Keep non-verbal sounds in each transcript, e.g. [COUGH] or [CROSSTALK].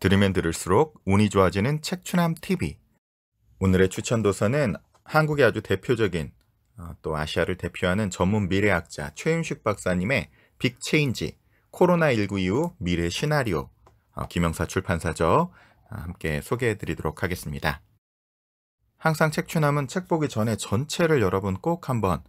들으면 들을수록 운이 좋아지는 책추남 TV. 오늘의 추천 도서는 한국의 아주 대표적인 어, 또 아시아를 대표하는 전문 미래학자 최윤식 박사님의 빅체인지 코로나19 이후 미래 시나리오 어, 김영사 출판사죠. 어, 함께 소개해 드리도록 하겠습니다. 항상 책추남은 책 보기 전에 전체를 여러분 꼭 한번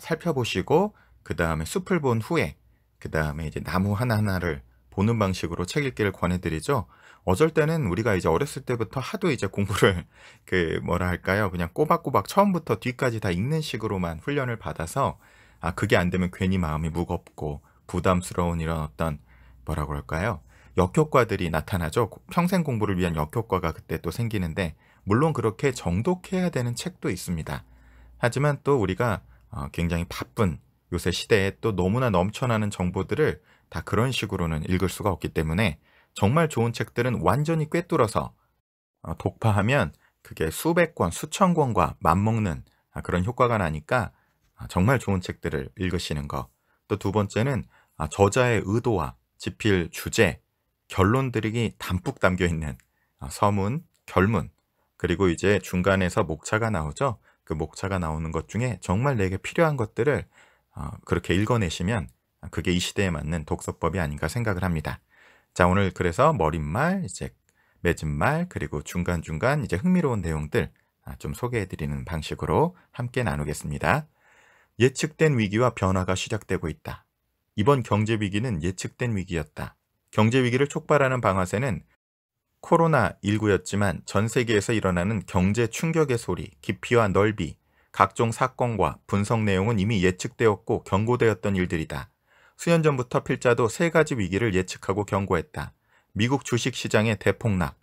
살펴보시고 그 다음에 숲을 본 후에 그 다음에 이제 나무 하나하나를 보는 방식으로 책 읽기를 권해드리죠. 어쩔 때는 우리가 이제 어렸을 때부터 하도 이제 공부를 [LAUGHS] 그 뭐라 할까요? 그냥 꼬박꼬박 처음부터 뒤까지 다 읽는 식으로만 훈련을 받아서 아 그게 안 되면 괜히 마음이 무겁고 부담스러운 이런 어떤 뭐라 그럴까요? 역효과들이 나타나죠. 평생 공부를 위한 역효과가 그때 또 생기는데 물론 그렇게 정독해야 되는 책도 있습니다. 하지만 또 우리가 어, 굉장히 바쁜 요새 시대에 또 너무나 넘쳐나는 정보들을 다 그런 식으로는 읽을 수가 없기 때문에 정말 좋은 책들은 완전히 꿰뚫어서 어, 독파하면 그게 수백 권, 수천 권과 맞먹는 아, 그런 효과가 나니까 아, 정말 좋은 책들을 읽으시는 거. 또두 번째는 아, 저자의 의도와 지필 주제, 결론들이 담뿍 담겨 있는 서문, 결문, 그리고 이제 중간에서 목차가 나오죠. 그 목차가 나오는 것 중에 정말 내게 필요한 것들을 어, 그렇게 읽어내시면 그게 이 시대에 맞는 독서법이 아닌가 생각을 합니다. 자, 오늘 그래서 머릿말, 이제 맺은말, 그리고 중간중간 이제 흥미로운 내용들 아, 좀 소개해 드리는 방식으로 함께 나누겠습니다. 예측된 위기와 변화가 시작되고 있다. 이번 경제 위기는 예측된 위기였다. 경제 위기를 촉발하는 방아쇠는 코로나19였지만 전 세계에서 일어나는 경제 충격의 소리, 깊이와 넓이, 각종 사건과 분석 내용은 이미 예측되었고 경고되었던 일들이다. 수년 전부터 필자도 세 가지 위기를 예측하고 경고했다. 미국 주식 시장의 대폭락,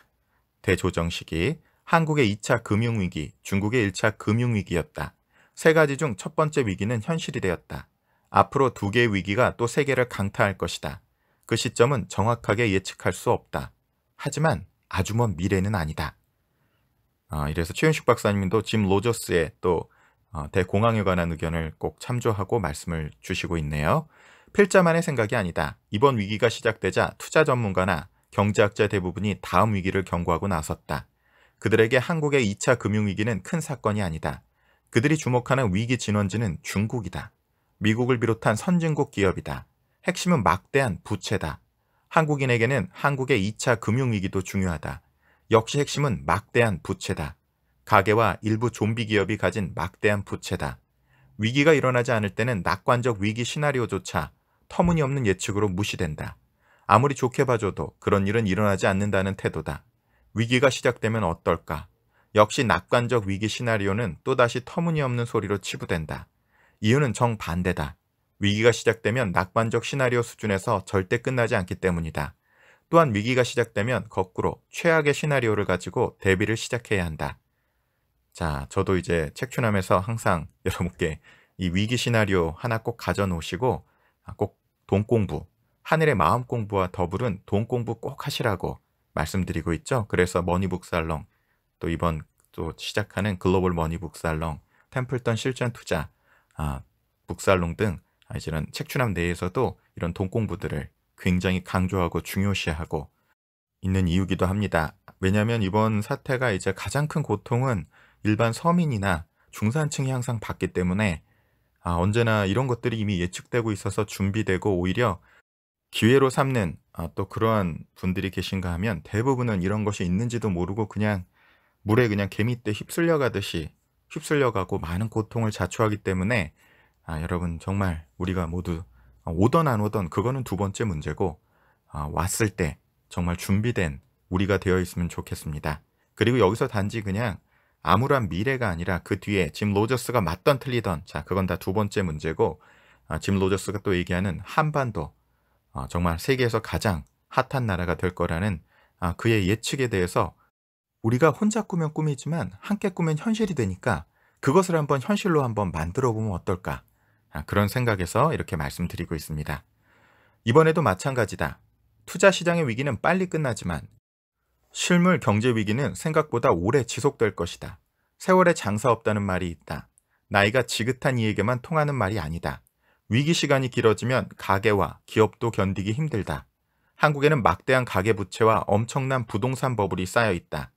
대조정 시기, 한국의 2차 금융위기, 중국의 1차 금융위기였다. 세 가지 중 첫 번째 위기는 현실이 되었다. 앞으로 두 개의 위기가 또 세계를 강타할 것이다. 그 시점은 정확하게 예측할 수 없다. 하지만 아주 먼 미래는 아니다. 아, 이래서 최윤식 박사님도 짐 로저스의 또 어, 대공황에 관한 의견을 꼭 참조하고 말씀을 주시고 있네요. 필자만의 생각이 아니다. 이번 위기가 시작되자 투자 전문가나 경제학자 대부분이 다음 위기를 경고하고 나섰다. 그들에게 한국의 2차 금융위기는 큰 사건이 아니다. 그들이 주목하는 위기 진원지는 중국이다. 미국을 비롯한 선진국 기업이다. 핵심은 막대한 부채다. 한국인에게는 한국의 2차 금융위기도 중요하다. 역시 핵심은 막대한 부채다. 가계와 일부 좀비 기업이 가진 막대한 부채다. 위기가 일어나지 않을 때는 낙관적 위기 시나리오조차 터무니없는 예측으로 무시된다. 아무리 좋게 봐줘도 그런 일은 일어나지 않는다는 태도다. 위기가 시작되면 어떨까? 역시 낙관적 위기 시나리오는 또다시 터무니없는 소리로 치부된다. 이유는 정반대다. 위기가 시작되면 낙관적 시나리오 수준에서 절대 끝나지 않기 때문이다. 또한 위기가 시작되면 거꾸로 최악의 시나리오를 가지고 대비를 시작해야 한다. 자, 저도 이제 책추남에서 항상 [LAUGHS] 여러분께 이 위기 시나리오 하나 꼭 가져 놓으시고 아, 꼭 돈 공부, 하늘의 마음 공부와 더불은 돈 공부 꼭 하시라고 말씀드리고 있죠. 그래서 머니북 살롱, 또 이번 또 시작하는 글로벌 머니북 살롱, 템플턴 실전 투자, 아, 북살롱 등 아, 이런 책추남 내에서도 이런 돈 공부들을 굉장히 강조하고 중요시하고 있는 이유기도 합니다. 왜냐하면 이번 사태가 이제 가장 큰 고통은 일반 서민이나 중산층이 항상 받기 때문에 아, 언제나 이런 것들이 이미 예측되고 있어서 준비되고 오히려 기회로 삼는 아, 또 그러한 분들이 계신가 하면 대부분은 이런 것이 있는지도 모르고 그냥 물에 그냥 개미떼 휩쓸려 가듯이 휩쓸려 가고 많은 고통을 자초하기 때문에 아, 여러분 정말 우리가 모두 오던 안 오던 그거는 두 번째 문제고 아, 왔을 때 정말 준비된 우리가 되어 있으면 좋겠습니다. 그리고 여기서 단지 그냥 암울한 미래가 아니라 그 뒤에 짐 로저스가 맞던 틀리던 자 그건 다 두 번째 문제고 아, 짐 로저스가 또 얘기하는 한반도 아, 정말 세계에서 가장 핫한 나라가 될 거라는 아, 그의 예측에 대해서 우리가 혼자 꾸면 꿈이지만 함께 꾸면 현실이 되니까 그것을 한번 현실로 한번 만들어 보면 어떨까 아, 그런 생각에서 이렇게 말씀드리고 있습니다. 이번에도 마찬가지다. 투자 시장의 위기는 빨리 끝나지만 실물 경제 위기는 생각보다 오래 지속될 것이다. 세월에 장사 없다는 말이 있다. 나이가 지긋한 이에게만 통하는 말이 아니다. 위기 시간이 길어지면 가게와 기업도 견디기 힘들다. 한국에는 막대한 가계부채와 엄청난 부동산 버블이 쌓여 있다.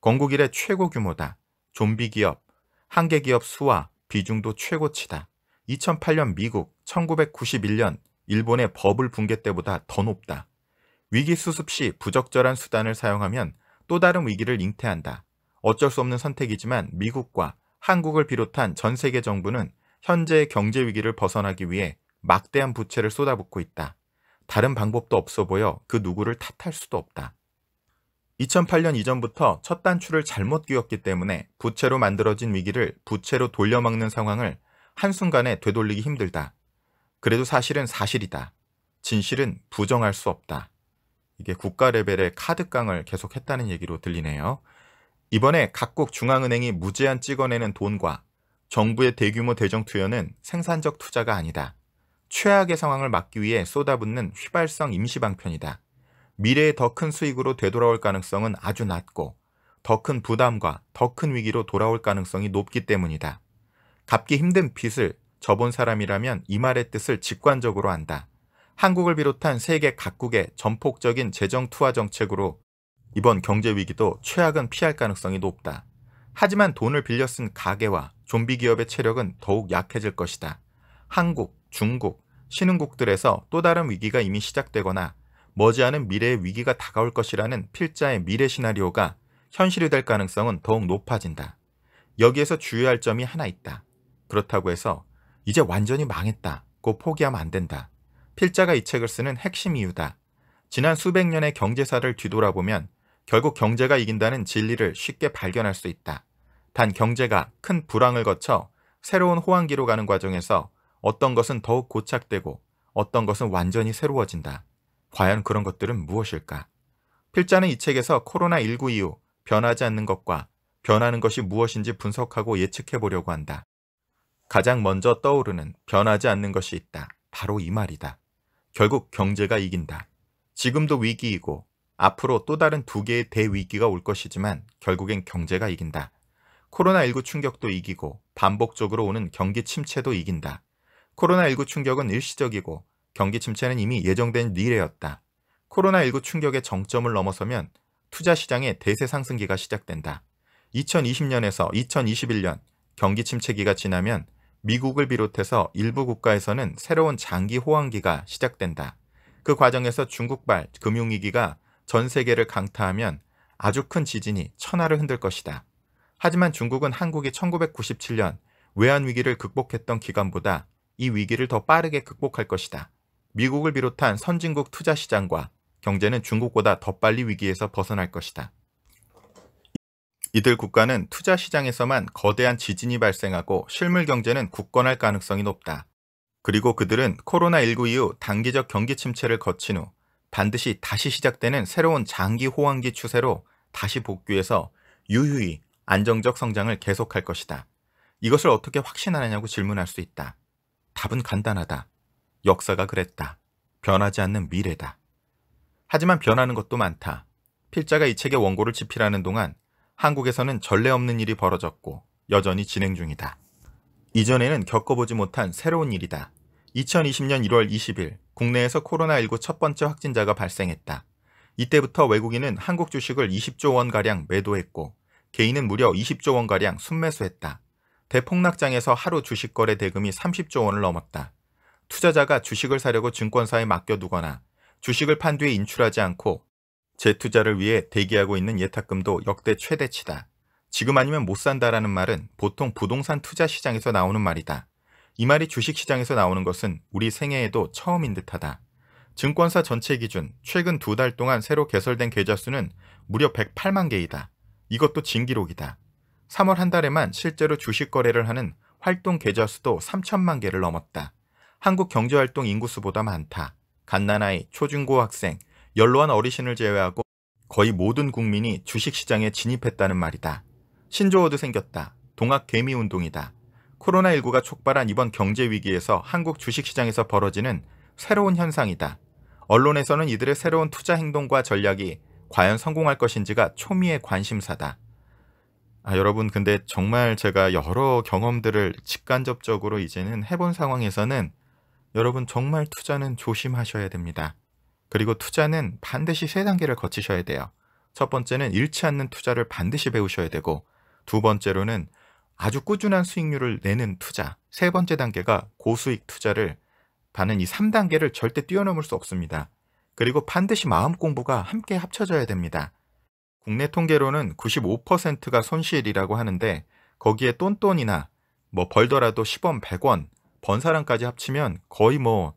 건국 이래 최고 규모다. 좀비 기업, 한계 기업 수와 비중도 최고치다. 2008년 미국, 1991년 일본의 버블 붕괴 때보다 더 높다. 위기 수습 시 부적절한 수단을 사용하면 또 다른 위기를 잉태한다. 어쩔 수 없는 선택이지만 미국과 한국을 비롯한 전 세계 정부는 현재의 경제 위기를 벗어나기 위해 막대한 부채를 쏟아붓고 있다. 다른 방법도 없어 보여 그 누구를 탓할 수도 없다. 2008년 이전부터 첫 단추를 잘못 끼웠기 때문에 부채로 만들어진 위기를 부채로 돌려막는 상황을 한순간에 되돌리기 힘들다. 그래도 사실은 사실이다. 진실은 부정할 수 없다. 이게 국가 레벨의 카드깡을 계속했다는 얘기로 들리네요. 이번에 각국 중앙은행이 무제한 찍어내는 돈과 정부의 대규모 대정 투여는 생산적 투자가 아니다. 최악의 상황을 막기 위해 쏟아붓는 휘발성 임시방편이다. 미래의 더큰 수익으로 되돌아올 가능성은 아주 낮고 더 큰 부담과 더 큰 위기로 돌아올 가능성이 높기 때문이다. 갚기 힘든 빚을 져본 사람이라면 이 말의 뜻을 직관적으로 안다. 한국을 비롯한 세계 각국의 전폭적인 재정 투하 정책으로 이번 경제 위기도 최악은 피할 가능성이 높다. 하지만 돈을 빌려 쓴 가계와 좀비 기업의 체력은 더욱 약해질 것이다. 한국, 중국, 신흥국들에서 또 다른 위기가 이미 시작되거나 머지않은 미래의 위기가 다가올 것이라는 필자의 미래 시나리오가 현실이 될 가능성은 더욱 높아진다. 여기에서 주의할 점이 하나 있다. 그렇다고 해서 이제 완전히 망했다고 포기하면 안 된다. 필자가 이 책을 쓰는 핵심 이유다. 지난 수백 년의 경제사를 뒤돌아보면 결국 경제가 이긴다는 진리를 쉽게 발견할 수 있다. 단 경제가 큰 불황을 거쳐 새로운 호황기로 가는 과정에서 어떤 것은 더욱 고착되고 어떤 것은 완전히 새로워진다. 과연 그런 것들은 무엇일까? 필자는 이 책에서 코로나19 이후 변하지 않는 것과 변하는 것이 무엇인지 분석하고 예측해 보려고 한다. 가장 먼저 떠오르는 변하지 않는 것이 있다. 바로 이 말이다. 결국 경제가 이긴다. 지금도 위기이고 앞으로 또 다른 두 개의 대위기가 올 것이지만 결국엔 경제가 이긴다. 코로나19 충격도 이기고 반복적으로 오는 경기 침체도 이긴다. 코로나19 충격은 일시적이고 경기 침체는 이미 예정된 미래였다. 코로나19 충격의 정점을 넘어서면 투자 시장의 대세 상승기가 시작된다. 2020년에서 2021년 경기 침체기가 지나면 미국을 비롯해서 일부 국가에서는 새로운 장기 호황기가 시작된다. 그 과정에서 중국발 금융위기가 전 세계를 강타하면 아주 큰 지진이 천하를 흔들 것이다. 하지만 중국은 한국이 1997년 외환위기를 극복했던 기간보다 이 위기를 더 빠르게 극복할 것이다. 미국을 비롯한 선진국 투자시장과 경제는 중국보다 더 빨리 위기에서 벗어날 것이다. 이들 국가는 투자 시장에서만 거대한 지진이 발생하고 실물 경제는 굳건할 가능성이 높다. 그리고 그들은 코로나19 이후 단기적 경기 침체를 거친 후 반드시 다시 시작되는 새로운 장기 호황기 추세로 다시 복귀해서 유유히 안정적 성장을 계속할 것이다. 이것을 어떻게 확신하느냐고 질문할 수 있다. 답은 간단하다. 역사가 그랬다. 변하지 않는 미래다. 하지만 변하는 것도 많다. 필자가 이 책의 원고를 집필하는 동안 한국에서는 전례 없는 일이 벌어졌고 여전히 진행 중이다. 이전에는 겪어보지 못한 새로운 일이다. 2020년 1월 20일 국내에서 코로나19 첫 번째 확진자가 발생했다. 이때부터 외국인은 한국 주식을 20조 원가량 매도했고 개인은 무려 20조 원가량 순매수했다. 대폭락장에서 하루 주식 거래 대금이 30조 원을 넘었다. 투자자가 주식을 사려고 증권사에 맡겨두거나 주식을 판 뒤에 인출하지 않고 재투자를 위해 대기하고 있는 예탁금도 역대 최대치다. 지금 아니면 못 산다라는 말은 보통 부동산 투자 시장에서 나오는 말이다. 이 말이 주식 시장에서 나오는 것은 우리 생애에도 처음인 듯하다. 증권사 전체 기준 최근 두 달 동안 새로 개설된 계좌 수는 무려 108만 개이다. 이것도 진기록이다. 3월 한 달에만 실제로 주식 거래를 하는 활동 계좌 수도 3천만 개를 넘었다. 한국 경제활동 인구수보다 많다. 갓난아이, 초중고 학생, 연로한 어르신을 제외하고 거의 모든 국민이 주식시장에 진입했다는 말이다. 신조어도 생겼다. 동학 개미 운동이다. 코로나19가 촉발한 이번 경제 위기에서 한국 주식시장에서 벌어지는 새로운 현상이다. 언론에서는 이들의 새로운 투자 행동과 전략이 과연 성공할 것인지가 초미의 관심사다. 아, 여러분, 근데 정말 제가 여러 경험들을 직간접적으로 이제는 해본 상황에서는 여러분 정말 투자는 조심하셔야 됩니다. 그리고 투자는 반드시 세 단계를 거치셔야 돼요. 첫 번째는 잃지 않는 투자를 반드시 배우셔야 되고 두 번째로는 아주 꾸준한 수익률을 내는 투자. 세 번째 단계가 고수익 투자를 받는 이 3단계를 절대 뛰어넘을 수 없습니다. 그리고 반드시 마음 공부가 함께 합쳐져야 됩니다. 국내 통계로는 95%가 손실이라고 하는데 거기에 똔똔이나 뭐 벌더라도 10원, 100원, 번 사람까지 합치면 거의 뭐,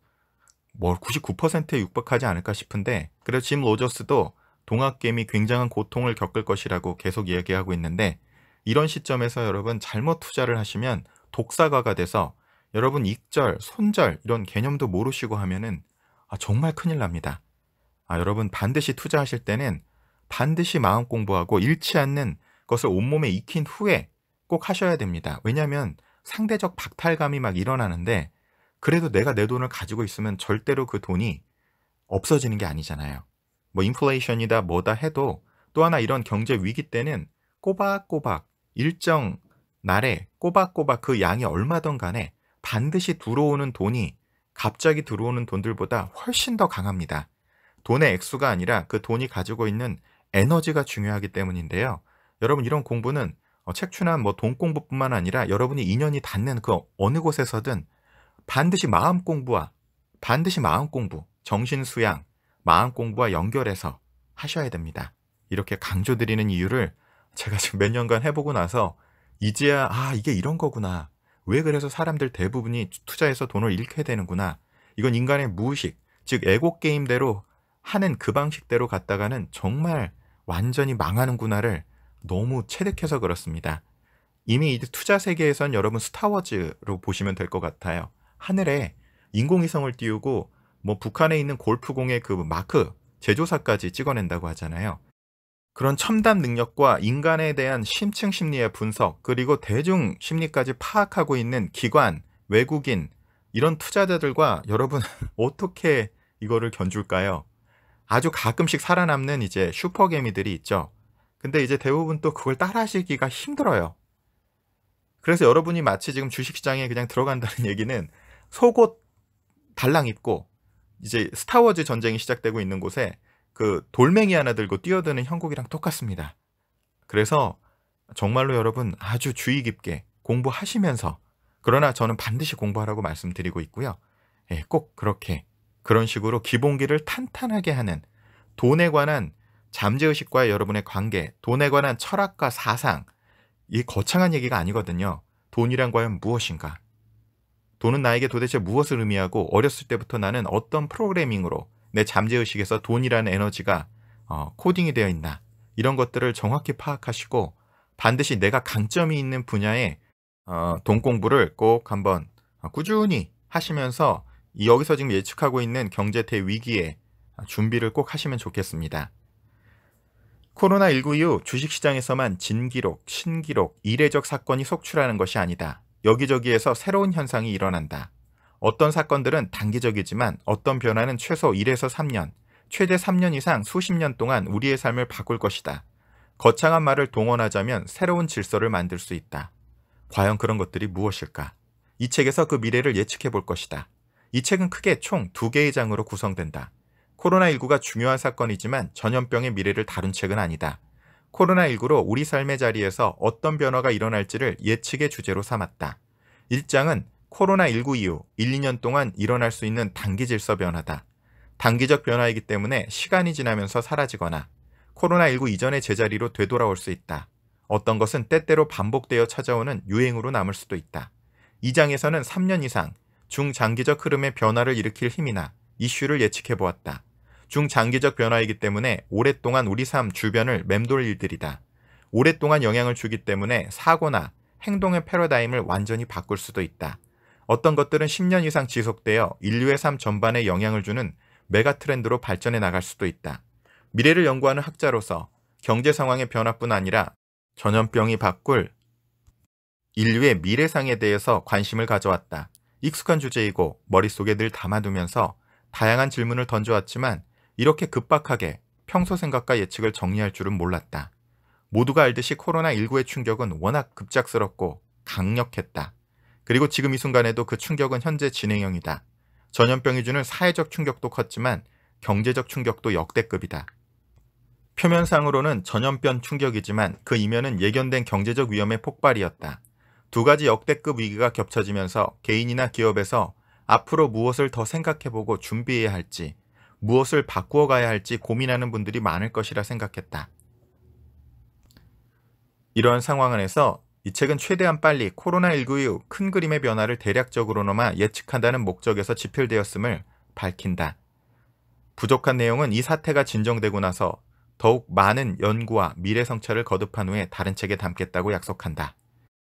뭐 99%에 육박하지 않을까 싶은데 그래서 짐 로저스도 동학개미 굉장한 고통을 겪을 것이라고 계속 이야기하고 있는데 이런 시점에서 여러분 잘못 투자를 하시면 독사가가 돼서 여러분 익절, 손절 이런 개념도 모르시고 하면은 아, 정말 큰일 납니다. 아, 여러분 반드시 투자하실 때는 반드시 마음 공부하고 잃지 않는 것을 온몸에 익힌 후에 꼭 하셔야 됩니다. 왜냐하면 상대적 박탈감이 막 일어나는데 그래도 내가 내 돈을 가지고 있으면 절대로 그 돈이 없어지는 게 아니잖아요. 뭐 인플레이션이다 뭐다 해도 또 하나 이런 경제 위기 때는 꼬박꼬박 일정 날에 꼬박꼬박 그 양이 얼마든 간에 반드시 들어오는 돈이 갑자기 들어오는 돈들보다 훨씬 더 강합니다. 돈의 액수가 아니라 그 돈이 가지고 있는 에너지가 중요하기 때문인데요. 여러분 이런 공부는 어, 책추나 뭐 돈 공부뿐만 아니라 여러분이 인연이 닿는 그 어느 곳에서든 반드시 마음 공부와 반드시 마음 공부, 정신 수양, 마음 공부와 연결해서 하셔야 됩니다. 이렇게 강조드리는 이유를 제가 지금 몇 년간 해보고 나서 이제야 아 이게 이런 거구나. 왜 그래서 사람들 대부분이 투자해서 돈을 잃게 되는구나. 이건 인간의 무의식, 즉 에고 게임대로 하는 그 방식대로 갔다가는 정말 완전히 망하는구나를 너무 체득해서 그렇습니다. 이미 이제 투자 세계에선 여러분 스타워즈로 보시면 될 것 같아요. 하늘에 인공위성을 띄우고 뭐 북한에 있는 골프공의 그 마크 제조사까지 찍어낸다고 하잖아요. 그런 첨단 능력과 인간에 대한 심층 심리의 분석 그리고 대중 심리까지 파악하고 있는 기관, 외국인 이런 투자자들과 여러분 [LAUGHS] 어떻게 이거를 견줄까요? 아주 가끔씩 살아남는 이제 슈퍼개미들이 있죠. 근데 이제 대부분 또 그걸 따라하시기가 힘들어요. 그래서 여러분이 마치 지금 주식시장에 그냥 들어간다는 [LAUGHS] 얘기는 속옷 달랑 입고 이제 스타워즈 전쟁이 시작되고 있는 곳에 그 돌멩이 하나 들고 뛰어드는 형국이랑 똑같습니다. 그래서 정말로 여러분 아주 주의 깊게 공부하시면서 그러나 저는 반드시 공부하라고 말씀드리고 있고요. 예, 꼭 그렇게 그런 식으로 기본기를 탄탄하게 하는 돈에 관한 잠재의식과의 여러분의 관계, 돈에 관한 철학과 사상, 이 거창한 얘기가 아니거든요. 돈이란 과연 무엇인가? 돈은 나에게 도대체 무엇을 의미하고 어렸을 때부터 나는 어떤 프로그래밍으로 내 잠재의식에서 돈이라는 에너지가 어, 코딩이 되어 있나 이런 것들을 정확히 파악하시고 반드시 내가 강점이 있는 분야에 어, 돈 공부를 꼭 한번 어, 꾸준히 하시면서 여기서 지금 예측하고 있는 경제 대위기에 준비를 꼭 하시면 좋겠습니다. 코로나19 이후 주식시장에서만 진기록, 신기록, 이례적 사건이 속출하는 것이 아니다. 여기저기에서 새로운 현상이 일어난다. 어떤 사건들은 단기적이지만 어떤 변화는 최소 1에서 3년, 최대 3년 이상 수십 년 동안 우리의 삶을 바꿀 것이다. 거창한 말을 동원하자면 새로운 질서를 만들 수 있다. 과연 그런 것들이 무엇일까? 이 책에서 그 미래를 예측해 볼 것이다. 이 책은 크게 총 두 개의 장으로 구성된다. 코로나19가 중요한 사건이지만 전염병의 미래를 다룬 책은 아니다. 코로나19로 우리 삶의 자리에서 어떤 변화가 일어날지를 예측의 주제로 삼았다. 1장은 코로나19 이후 1, 2년 동안 일어날 수 있는 단기 질서 변화다. 단기적 변화이기 때문에 시간이 지나면서 사라지거나 코로나19 이전의 제자리로 되돌아올 수 있다. 어떤 것은 때때로 반복되어 찾아오는 유행으로 남을 수도 있다. 2장에서는 3년 이상 중장기적 흐름의 변화를 일으킬 힘이나 이슈를 예측해 보았다. 중장기적 변화이기 때문에 오랫동안 우리 삶 주변을 맴돌 일들이다. 오랫동안 영향을 주기 때문에 사고나 행동의 패러다임을 완전히 바꿀 수도 있다. 어떤 것들은 10년 이상 지속되어 인류의 삶 전반에 영향을 주는 메가 트렌드로 발전해 나갈 수도 있다. 미래를 연구하는 학자로서 경제 상황의 변화뿐 아니라 전염병이 바꿀 인류의 미래상에 대해서 관심을 가져왔다. 익숙한 주제이고 머릿속에 늘 담아두면서 다양한 질문을 던져왔지만 이렇게 급박하게 평소 생각과 예측을 정리할 줄은 몰랐다. 모두가 알듯이 코로나19의 충격은 워낙 급작스럽고 강력했다. 그리고 지금 이 순간에도 그 충격은 현재 진행형이다. 전염병이 주는 사회적 충격도 컸지만 경제적 충격도 역대급이다. 표면상으로는 전염병 충격이지만 그 이면은 예견된 경제적 위험의 폭발이었다. 두 가지 역대급 위기가 겹쳐지면서 개인이나 기업에서 앞으로 무엇을 더 생각해보고 준비해야 할지, 무엇을 바꾸어 가야 할지 고민하는 분들이 많을 것이라 생각했다. 이러한 상황 안에서 이 책은 최대한 빨리 코로나19 이후 큰 그림의 변화를 대략적으로나마 예측한다는 목적에서 집필되었음을 밝힌다. 부족한 내용은 이 사태가 진정되고 나서 더욱 많은 연구와 미래 성찰을 거듭한 후에 다른 책에 담겠다고 약속한다.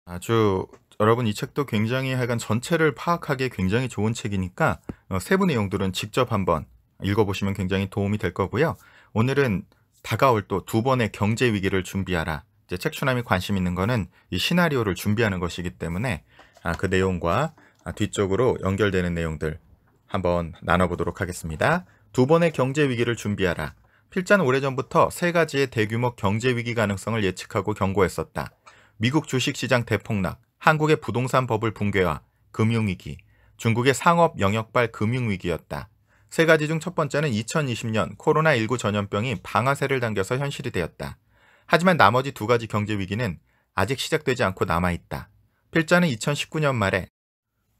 아주 여러분 이 책도 굉장히 하여간 전체를 파악하기에 굉장히 좋은 책이니까 어, 세부 내용들은 직접 한번 읽어보시면 굉장히 도움이 될 거고요. 오늘은 다가올 또 두 번의 경제 위기를 준비하라. 이제 책추남이 관심 있는 거는 이 시나리오를 준비하는 것이기 때문에 아, 그 내용과 아, 뒤쪽으로 연결되는 내용들 한번 나눠보도록 하겠습니다. 두 번의 경제 위기를 준비하라. 필자는 오래전부터 세 가지의 대규모 경제 위기 가능성을 예측하고 경고했었다. 미국 주식시장 대폭락, 한국의 부동산 버블 붕괴와 금융위기, 중국의 상업 영역발 금융위기였다. 세 가지 중 첫 번째는 2020년 코로나19 전염병이 방아쇠를 당겨서 현실이 되었다. 하지만 나머지 두 가지 경제 위기는 아직 시작되지 않고 남아있다. 필자는 2019년 말에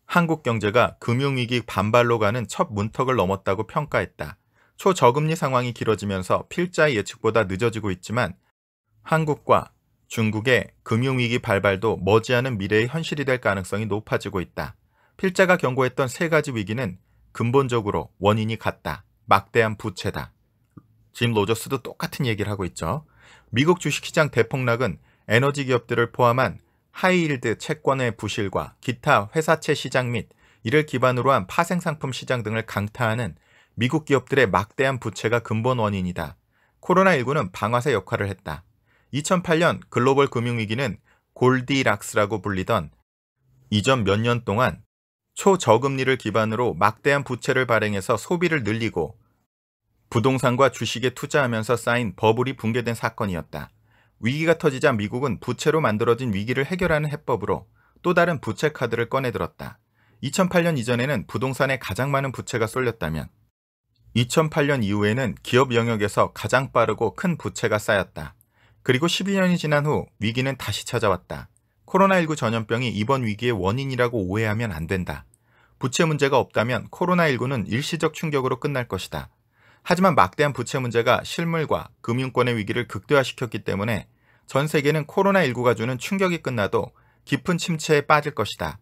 한국 경제가 금융위기 반발로 가는 첫 문턱을 넘었다고 평가했다. 초저금리 상황이 길어지면서 필자의 예측보다 늦어지고 있지만 한국과 중국의 금융위기 발발도 머지않은 미래의 현실이 될 가능성이 높아지고 있다. 필자가 경고했던 세 가지 위기는 근본적으로 원인이 같다. 막대한 부채다. 짐 로저스도 똑같은 얘기를 하고 있죠. 미국 주식시장 대폭락은 에너지 기업들을 포함한 high yield 채권의 부실과 기타 회사채 시장 및 이를 기반으로 한 파생상품 시장 등을 강타하는 미국 기업들의 막대한 부채가 근본 원인이다. 코로나19는 방아쇠 역할을 했다. 2008년 글로벌 금융위기는 골디락스라고 불리던 이전 몇 년 동안 초저금리를 기반으로 막대한 부채를 발행해서 소비를 늘리고 부동산과 주식에 투자하면서 쌓인 버블이 붕괴된 사건이었다. 위기가 터지자 미국은 부채로 만들어진 위기를 해결하는 해법으로 또 다른 부채 카드를 꺼내들었다. 2008년 이전에는 부동산에 가장 많은 부채가 쏠렸다면 2008년 이후에는 기업 영역에서 가장 빠르고 큰 부채가 쌓였다. 그리고 12년이 지난 후 위기는 다시 찾아왔다. 코로나19 전염병이 이번 위기의 원인이라고 오해하면 안 된다. 부채 문제가 없다면 코로나19는 일시적 충격으로 끝날 것이다. 하지만 막대한 부채 문제가 실물과 금융권의 위기를 극대화시켰기 때문에 전 세계는 코로나19가 주는 충격이 끝나도 깊은 침체에 빠질 것이다.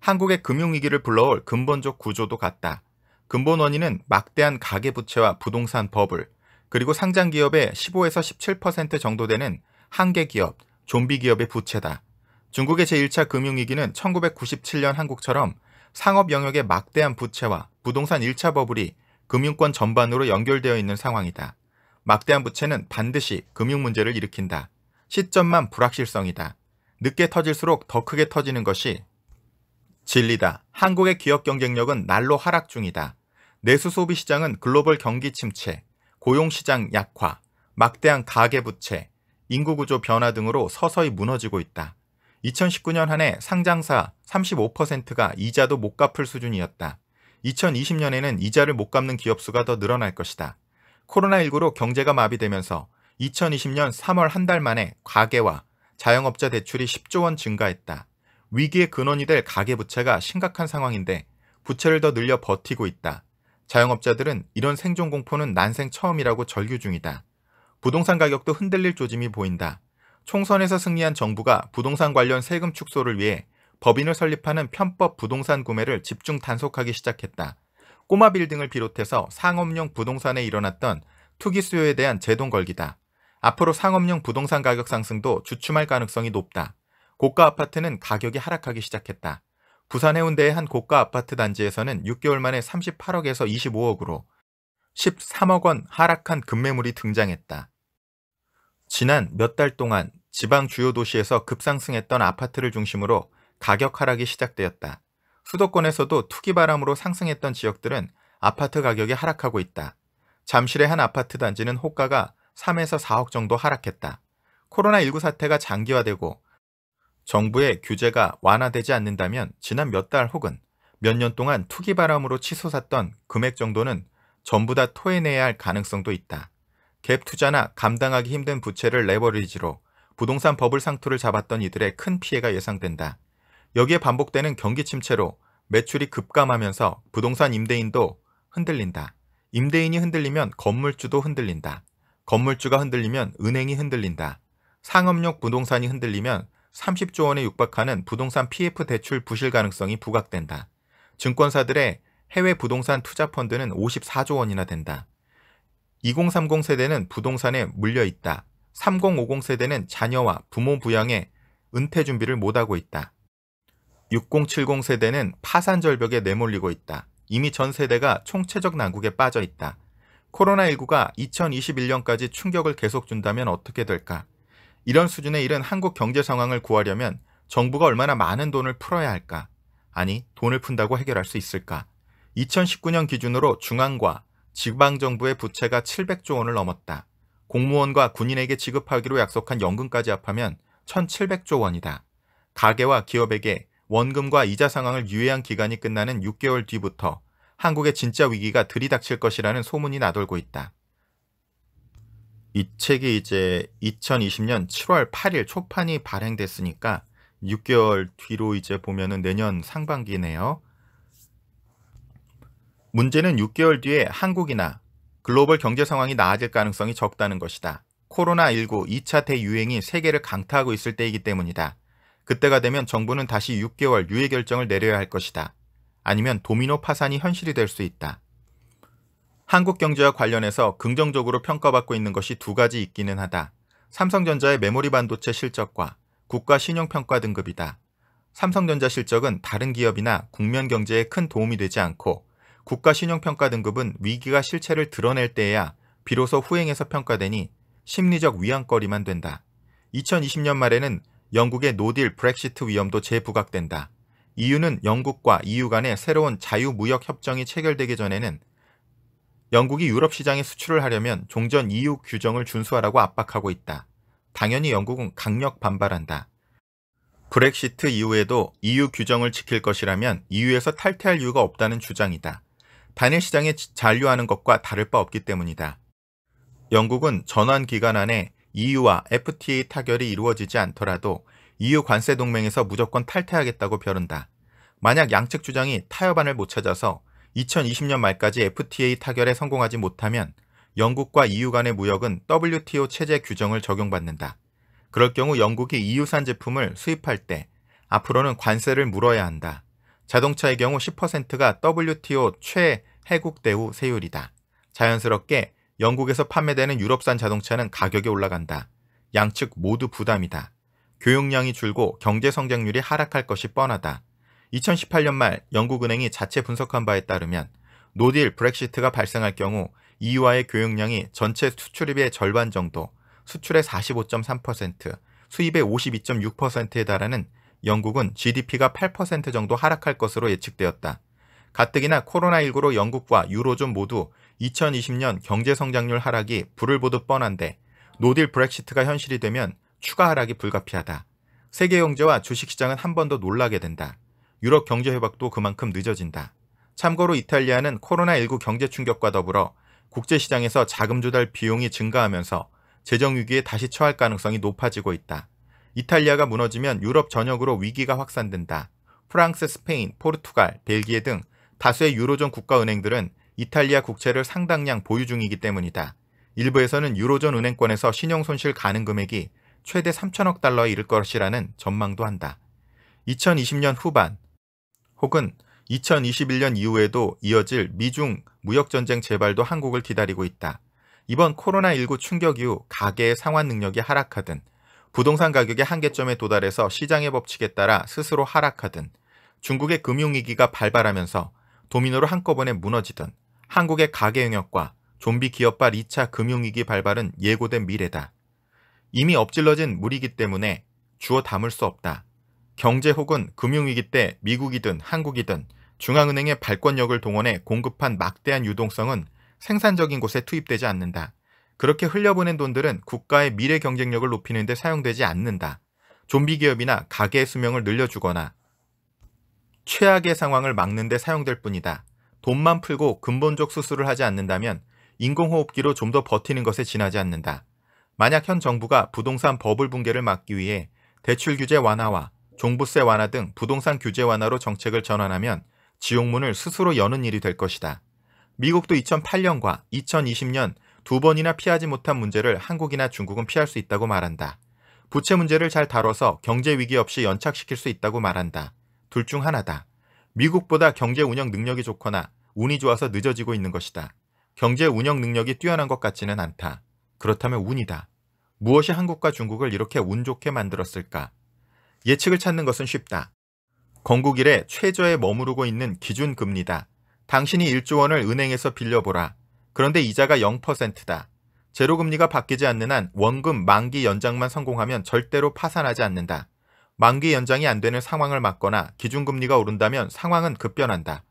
한국의 금융위기를 불러올 근본적 구조도 같다. 근본 원인은 막대한 가계부채와 부동산 버블, 그리고 상장기업의 15에서 17% 정도 되는 한계기업, 좀비기업의 부채다. 중국의 제1차 금융위기는 1997년 한국처럼 상업 영역의 막대한 부채와 부동산 1차 버블이 금융권 전반으로 연결되어 있는 상황이다. 막대한 부채는 반드시 금융 문제를 일으킨다. 시점만 불확실성이다. 늦게 터질수록 더 크게 터지는 것이 진리다. 한국의 기업 경쟁력은 날로 하락 중이다. 내수 소비 시장은 글로벌 경기 침체, 고용 시장 약화, 막대한 가계 부채, 인구 구조 변화 등으로 서서히 무너지고 있다. 2019년 한 해 상장사 35%가 이자도 못 갚을 수준이었다. 2020년에는 이자를 못 갚는 기업 수가 더 늘어날 것이다. 코로나19로 경제가 마비되면서 2020년 3월 한 달 만에 가계와 자영업자 대출이 10조 원 증가했다. 위기의 근원이 될 가계부채가 심각한 상황인데 부채를 더 늘려 버티고 있다. 자영업자들은 이런 생존 공포는 난생 처음이라고 절규 중이다. 부동산 가격도 흔들릴 조짐이 보인다. 총선에서 승리한 정부가 부동산 관련 세금 축소를 위해 법인을 설립하는 편법 부동산 구매를 집중 단속하기 시작했다. 꼬마 빌딩을 비롯해서 상업용 부동산에 일어났던 투기 수요에 대한 제동 걸기다. 앞으로 상업용 부동산 가격 상승도 주춤할 가능성이 높다. 고가 아파트는 가격이 하락하기 시작했다. 부산 해운대의 한 고가 아파트 단지에서는 6개월 만에 38억에서 25억으로 13억 원 하락한 급매물이 등장했다. 지난 몇 달 동안 지방 주요 도시에서 급상승했던 아파트를 중심으로 가격 하락이 시작되었다. 수도권에서도 투기 바람으로 상승했던 지역들은 아파트 가격이 하락하고 있다. 잠실의 한 아파트 단지는 호가가 3에서 4억 정도 하락했다. 코로나19 사태가 장기화되고 정부의 규제가 완화되지 않는다면 지난 몇 달 혹은 몇 년 동안 투기 바람으로 치솟았던 금액 정도는 전부 다 토해내야 할 가능성도 있다. 갭 투자나 감당하기 힘든 부채를 레버리지로 부동산 버블 상투를 잡았던 이들의 큰 피해가 예상된다. 여기에 반복되는 경기 침체로 매출이 급감하면서 부동산 임대인도 흔들린다. 임대인이 흔들리면 건물주도 흔들린다. 건물주가 흔들리면 은행이 흔들린다. 상업용 부동산이 흔들리면 30조 원에 육박하는 부동산 PF 대출 부실 가능성이 부각된다. 증권사들의 해외 부동산 투자 펀드는 54조 원이나 된다. 2030 세대는 부동산에 물려 있다. 3050 세대는 자녀와 부모 부양에 은퇴 준비를 못하고 있다. 6070 세대는 파산 절벽에 내몰리고 있다. 이미 전 세대가 총체적 난국에 빠져 있다. 코로나19가 2021년까지 충격을 계속 준다면 어떻게 될까? 이런 수준에 이른 한국 경제 상황을 구하려면 정부가 얼마나 많은 돈을 풀어야 할까? 아니, 돈을 푼다고 해결할 수 있을까? 2019년 기준으로 중앙과 지방정부의 부채가 700조 원을 넘었다. 공무원과 군인에게 지급하기로 약속한 연금까지 합하면 1,700조 원이다. 가계와 기업에게 원금과 이자 상황을 유예한 기간이 끝나는 6개월 뒤부터 한국의 진짜 위기가 들이닥칠 것이라는 소문이 나돌고 있다. 이 책이 이제 2020년 7월 8일 초판이 발행됐으니까 6개월 뒤로 이제 보면은 내년 상반기네요. 문제는 6개월 뒤에 한국이나 글로벌 경제 상황이 나아질 가능성이 적다는 것이다. 코로나19 2차 대유행이 세계를 강타하고 있을 때이기 때문이다. 그때가 되면 정부는 다시 6개월 유예 결정을 내려야 할 것이다. 아니면 도미노 파산이 현실이 될 수 있다. 한국 경제와 관련해서 긍정적으로 평가받고 있는 것이 두 가지 있기는 하다. 삼성전자의 메모리 반도체 실적과 국가 신용평가 등급이다. 삼성전자 실적은 다른 기업이나 국민 경제에 큰 도움이 되지 않고 국가 신용평가 등급은 위기가 실체를 드러낼 때에야 비로소 후행해서 평가되니 심리적 위안거리만 된다. 2020년 말에는 영국의 no deal 브렉시트 위험도 재부각된다. 이유는 영국과 EU 간의 새로운 자유무역 협정이 체결되기 전에는 영국이 유럽 시장에 수출을 하려면 종전 EU 규정을 준수하라고 압박하고 있다. 당연히 영국은 강력 반발한다. 브렉시트 이후에도 EU 규정을 지킬 것이라면 EU에서 탈퇴할 이유가 없다는 주장이다. 단일 시장에 잔류하는 것과 다를 바 없기 때문이다. 영국은 전환 기간 안에 EU와 FTA 타결이 이루어지지 않더라도 EU 관세 동맹에서 무조건 탈퇴하겠다고 벼른다. 만약 양측 주장이 타협안을 못 찾아서 2020년 말까지 FTA 타결에 성공하지 못하면 영국과 EU 간의 무역은 WTO 체제 규정을 적용받는다. 그럴 경우 영국이 EU산 제품을 수입할 때 앞으로는 관세를 물어야 한다. 자동차의 경우 10%가 WTO 최해국 대우 세율이다. 자연스럽게 영국에서 판매되는 유럽산 자동차는 가격이 올라간다. 양측 모두 부담이다. 교역량이 줄고 경제 성장률이 하락할 것이 뻔하다. 2018년 말 영국은행이 자체 분석한 바에 따르면 no deal 브렉시트가 발생할 경우 EU와의 교역량이 전체 수출입의 절반 정도, 수출의 45.3%, 수입의 52.6%에 달하는 영국은 GDP가 8% 정도 하락할 것으로 예측되었다. 가뜩이나 코로나19로 영국과 유로존 모두 2020년 경제 성장률 하락이 불을 보듯 뻔한데 no deal 브렉시트가 현실이 되면 추가 하락이 불가피하다. 세계 경제와 주식시장은 한 번 더 놀라게 된다. 유럽 경제 회복도 그만큼 늦어진다. 참고로 이탈리아는 코로나19 경제 충격과 더불어 국제시장에서 자금 조달 비용이 증가하면서 재정 위기에 다시 처할 가능성이 높아지고 있다. 이탈리아가 무너지면 유럽 전역으로 위기가 확산된다. 프랑스, 스페인, 포르투갈, 벨기에 등 다수의 유로존 국가은행들은 이탈리아 국채를 상당량 보유 중이기 때문이다. 일부에서는 유로존 은행권에서 신용 손실 가능 금액이 최대 3천억 달러에 이를 것이라는 전망도 한다. 2020년 후반 혹은 2021년 이후에도 이어질 미중 무역전쟁 재발도 한국을 기다리고 있다. 이번 코로나19 충격 이후 가계의 상환 능력이 하락하든 부동산 가격의 한계점에 도달해서 시장의 법칙에 따라 스스로 하락하든 중국의 금융위기가 발발하면서 도미노로 한꺼번에 무너지든 한국의 가계 영역과 좀비 기업발 2차 금융위기 발발은 예고된 미래다. 이미 엎질러진 물이기 때문에 주워 담을 수 없다. 경제 혹은 금융위기 때 미국이든 한국이든 중앙은행의 발권력을 동원해 공급한 막대한 유동성은 생산적인 곳에 투입되지 않는다. 그렇게 흘려보낸 돈들은 국가의 미래 경쟁력을 높이는 데 사용되지 않는다. 좀비 기업이나 가계의 수명을 늘려주거나 최악의 상황을 막는 데 사용될 뿐이다. 돈만 풀고 근본적 수술을 하지 않는다면 인공호흡기로 좀 더 버티는 것에 지나지 않는다. 만약 현 정부가 부동산 버블 붕괴를 막기 위해 대출 규제 완화와 종부세 완화 등 부동산 규제 완화로 정책을 전환하면 지옥문을 스스로 여는 일이 될 것이다. 미국도 2008년과 2020년 두 번이나 피하지 못한 문제를 한국이나 중국은 피할 수 있다고 말한다. 부채 문제를 잘 다뤄서 경제 위기 없이 연착시킬 수 있다고 말한다. 둘 중 하나다. 미국보다 경제 운영 능력이 좋거나 운이 좋아서 늦어지고 있는 것이다. 경제 운영 능력이 뛰어난 것 같지는 않다. 그렇다면 운이다. 무엇이 한국과 중국을 이렇게 운 좋게 만들었을까? 예측을 찾는 것은 쉽다. 건국 이래 최저에 머무르고 있는 기준금리다. 당신이 1조 원을 은행에서 빌려보라. 그런데 이자가 0%다. 제로금리가 바뀌지 않는 한 원금 만기 연장만 성공하면 절대로 파산하지 않는다. 만기 연장이 안 되는 상황을 맞거나 기준금리가 오른다면 상황은 급변한다.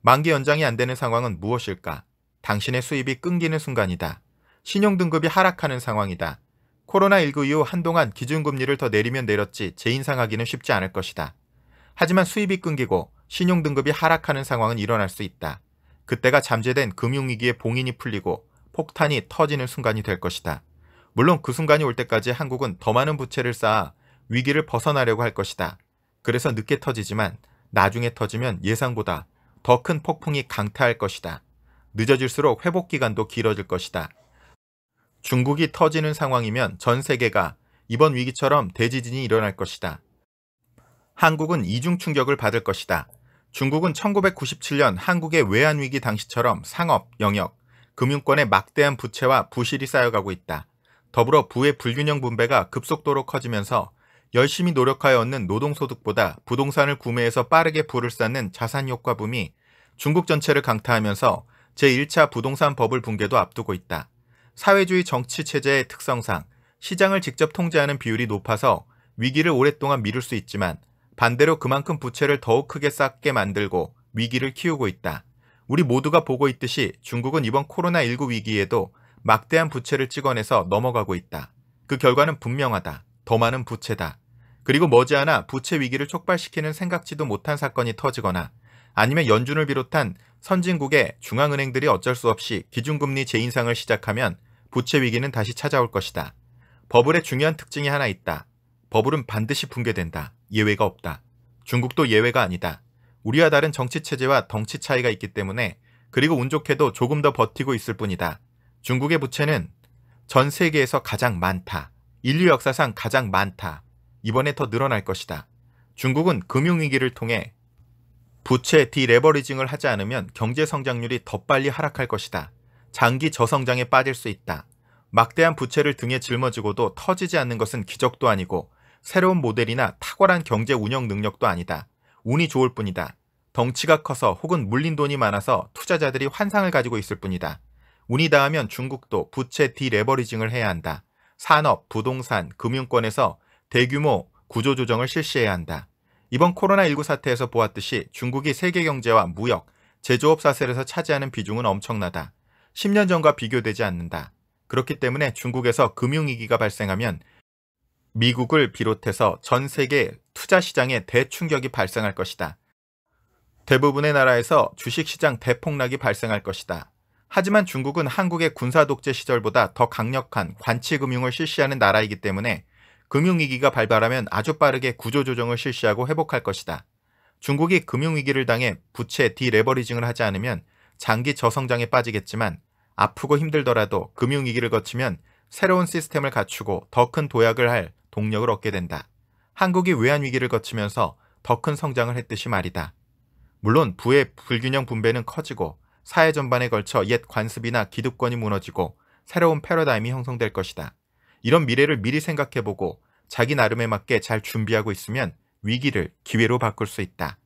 만기 연장이 안 되는 상황은 무엇일까? 당신의 수입이 끊기는 순간이다. 신용등급이 하락하는 상황이다. 코로나19 이후 한동안 기준금리를 더 내리면 내렸지 재인상하기는 쉽지 않을 것이다. 하지만 수입이 끊기고 신용등급이 하락하는 상황은 일어날 수 있다. 그때가 잠재된 금융위기의 봉인이 풀리고 폭탄이 터지는 순간이 될 것이다. 물론 그 순간이 올 때까지 한국은 더 많은 부채를 쌓아 위기를 벗어나려고 할 것이다. 그래서 늦게 터지지만 나중에 터지면 예상보다 더 큰 폭풍이 강타할 것이다. 늦어질수록 회복 기간도 길어질 것이다. 중국이 터지는 상황이면 전 세계가 이번 위기처럼 대지진이 일어날 것이다. 한국은 이중 충격을 받을 것이다. 중국은 1997년 한국의 외환위기 당시처럼 상업, 영역, 금융권의 막대한 부채와 부실이 쌓여가고 있다. 더불어 부의 불균형 분배가 급속도로 커지면서 열심히 노력하여 얻는 노동소득보다 부동산을 구매해서 빠르게 부를 쌓는 자산효과 붐이 중국 전체를 강타하면서 제1차 부동산 버블 붕괴도 앞두고 있다. 사회주의 정치 체제의 특성상 시장을 직접 통제하는 비율이 높아서 위기를 오랫동안 미룰 수 있지만 반대로 그만큼 부채를 더욱 크게 쌓게 만들고 위기를 키우고 있다. 우리 모두가 보고 있듯이 중국은 이번 코로나19 위기에도 막대한 부채를 찍어내서 넘어가고 있다. 그 결과는 분명하다. 더 많은 부채다. 그리고 머지않아 부채 위기를 촉발시키는 생각지도 못한 사건이 터지거나 아니면 연준을 비롯한 선진국의 중앙은행들이 어쩔 수 없이 기준금리 재인상을 시작하면 부채 위기는 다시 찾아올 것이다. 버블의 중요한 특징이 하나 있다. 버블은 반드시 붕괴된다. 예외가 없다. 중국도 예외가 아니다. 우리와 다른 정치 체제와 덩치 차이가 있기 때문에 그리고 운 좋게도 조금 더 버티고 있을 뿐이다. 중국의 부채는 전 세계에서 가장 많다. 인류 역사상 가장 많다. 이번에 더 늘어날 것이다. 중국은 금융위기를 통해 부채 디레버리징을 하지 않으면 경제 성장률이 더 빨리 하락할 것이다. 장기 저성장에 빠질 수 있다. 막대한 부채를 등에 짊어지고도 터지지 않는 것은 기적도 아니고 새로운 모델이나 탁월한 경제 운영 능력도 아니다. 운이 좋을 뿐이다. 덩치가 커서 혹은 물린 돈이 많아서 투자자들이 환상을 가지고 있을 뿐이다. 운이 닿으면 중국도 부채 디레버리징을 해야 한다. 산업, 부동산, 금융권에서 대규모 구조조정을 실시해야 한다. 이번 코로나19 사태에서 보았듯이 중국이 세계 경제와 무역, 제조업 사슬에서 차지하는 비중은 엄청나다. 10년 전과 비교되지 않는다. 그렇기 때문에 중국에서 금융위기가 발생하면 미국을 비롯해서 전 세계 투자 시장에 대충격이 발생할 것이다. 대부분의 나라에서 주식시장 대폭락이 발생할 것이다. 하지만 중국은 한국의 군사 독재 시절보다 더 강력한 관치금융을 실시하는 나라이기 때문에 금융위기가 발발하면 아주 빠르게 구조조정을 실시하고 회복할 것이다. 중국이 금융위기를 당해 부채 디레버리징을 하지 않으면 장기 저성장에 빠지겠지만 아프고 힘들더라도 금융위기를 거치면 새로운 시스템을 갖추고 더 큰 도약을 할 동력을 얻게 된다. 한국이 외환위기를 거치면서 더 큰 성장을 했듯이 말이다. 물론 부의 불균형 분배는 커지고 사회 전반에 걸쳐 옛 관습이나 기득권이 무너지고 새로운 패러다임이 형성될 것이다. 이런 미래를 미리 생각해보고 자기 나름에 맞게 잘 준비하고 있으면 위기를 기회로 바꿀 수 있다.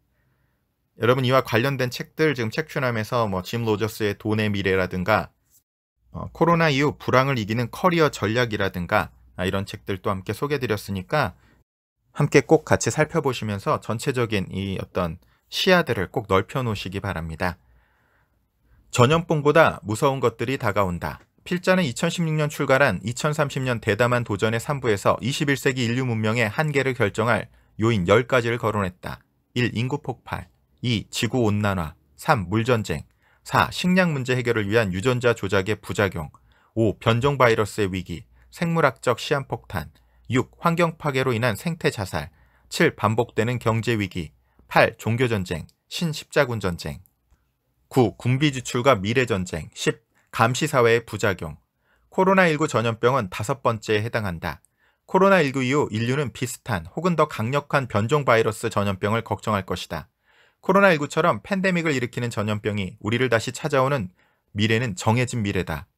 여러분 이와 관련된 책들 지금 책추남에서 뭐 짐 로저스의 돈의 미래라든가 어, 코로나 이후 불황을 이기는 커리어 전략이라든가 아, 이런 책들도 함께 소개드렸으니까 함께 꼭 같이 살펴보시면서 전체적인 이 어떤 시야들을 꼭 넓혀 놓으시기 바랍니다. 전염병보다 무서운 것들이 다가온다. 필자는 2016년 출간한 2030년 대담한 도전의 3부에서 21세기 인류 문명의 한계를 결정할 요인 10가지를 거론했다. 1. 인구 폭발 2. 지구 온난화 3. 물전쟁 4. 식량 문제 해결을 위한 유전자 조작의 부작용 5. 변종 바이러스의 위기 생물학적 시한폭탄 6. 환경 파괴로 인한 생태 자살 7. 반복되는 경제 위기 8. 종교 전쟁 신십자군 전쟁 9. 군비 지출과 미래 전쟁 10. 감시 사회의 부작용 코로나19 전염병은 다섯 번째에 해당한다. 코로나19 이후 인류는 비슷한 혹은 더 강력한 변종 바이러스 전염병을 걱정할 것이다. 코로나19처럼 팬데믹을 일으키는 전염병이 우리를 다시 찾아오는 미래는 정해진 미래다.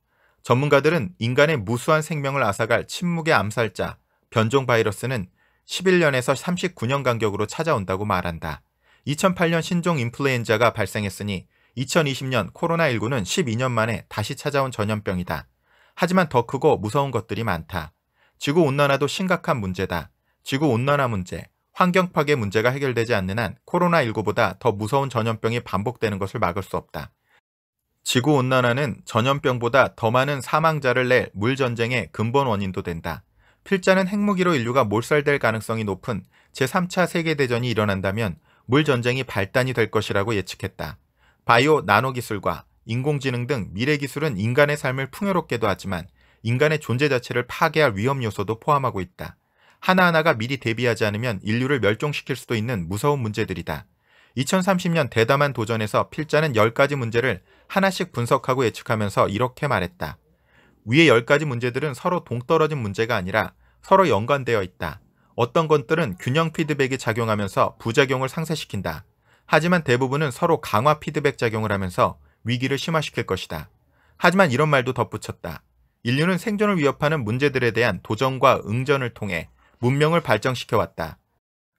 전문가들은 인간의 무수한 생명을 앗아갈 침묵의 암살자 변종 바이러스는 11년에서 39년 간격으로 찾아온다고 말한다. 2008년 신종 인플루엔자가 발생했으니 2020년 코로나19는 12년 만에 다시 찾아온 전염병이다. 하지만 더 크고 무서운 것들이 많다. 지구 온난화도 심각한 문제다. 지구 온난화 문제, 환경 파괴 문제가 해결되지 않는 한 코로나19보다 더 무서운 전염병이 반복되는 것을 막을 수 없다. 지구 온난화는 전염병보다 더 많은 사망자를 낼 물 전쟁의 근본 원인도 된다. 필자는 핵무기로 인류가 몰살될 가능성이 높은 제3차 세계대전이 일어난다면 물 전쟁이 발단이 될 것이라고 예측했다. 바이오 나노 기술과 인공지능 등 미래 기술은 인간의 삶을 풍요롭게도 하지만 인간의 존재 자체를 파괴할 위험 요소도 포함하고 있다. 하나하나가 미리 대비하지 않으면 인류를 멸종시킬 수도 있는 무서운 문제들이다. 2030년 대담한 도전에서 필자는 10가지 문제를 하나씩 분석하고 예측하면서 이렇게 말했다. 위의 10가지 문제들은 서로 동떨어진 문제가 아니라 서로 연관되어 있다. 어떤 것들은 균형 피드백이 작용하면서 부작용을 상쇄시킨다. 하지만 대부분은 서로 강화 피드백 작용을 하면서 위기를 심화시킬 것이다. 하지만 이런 말도 덧붙였다. 인류는 생존을 위협하는 문제들에 대한 도전과 응전을 통해 문명을 발전시켜 왔다.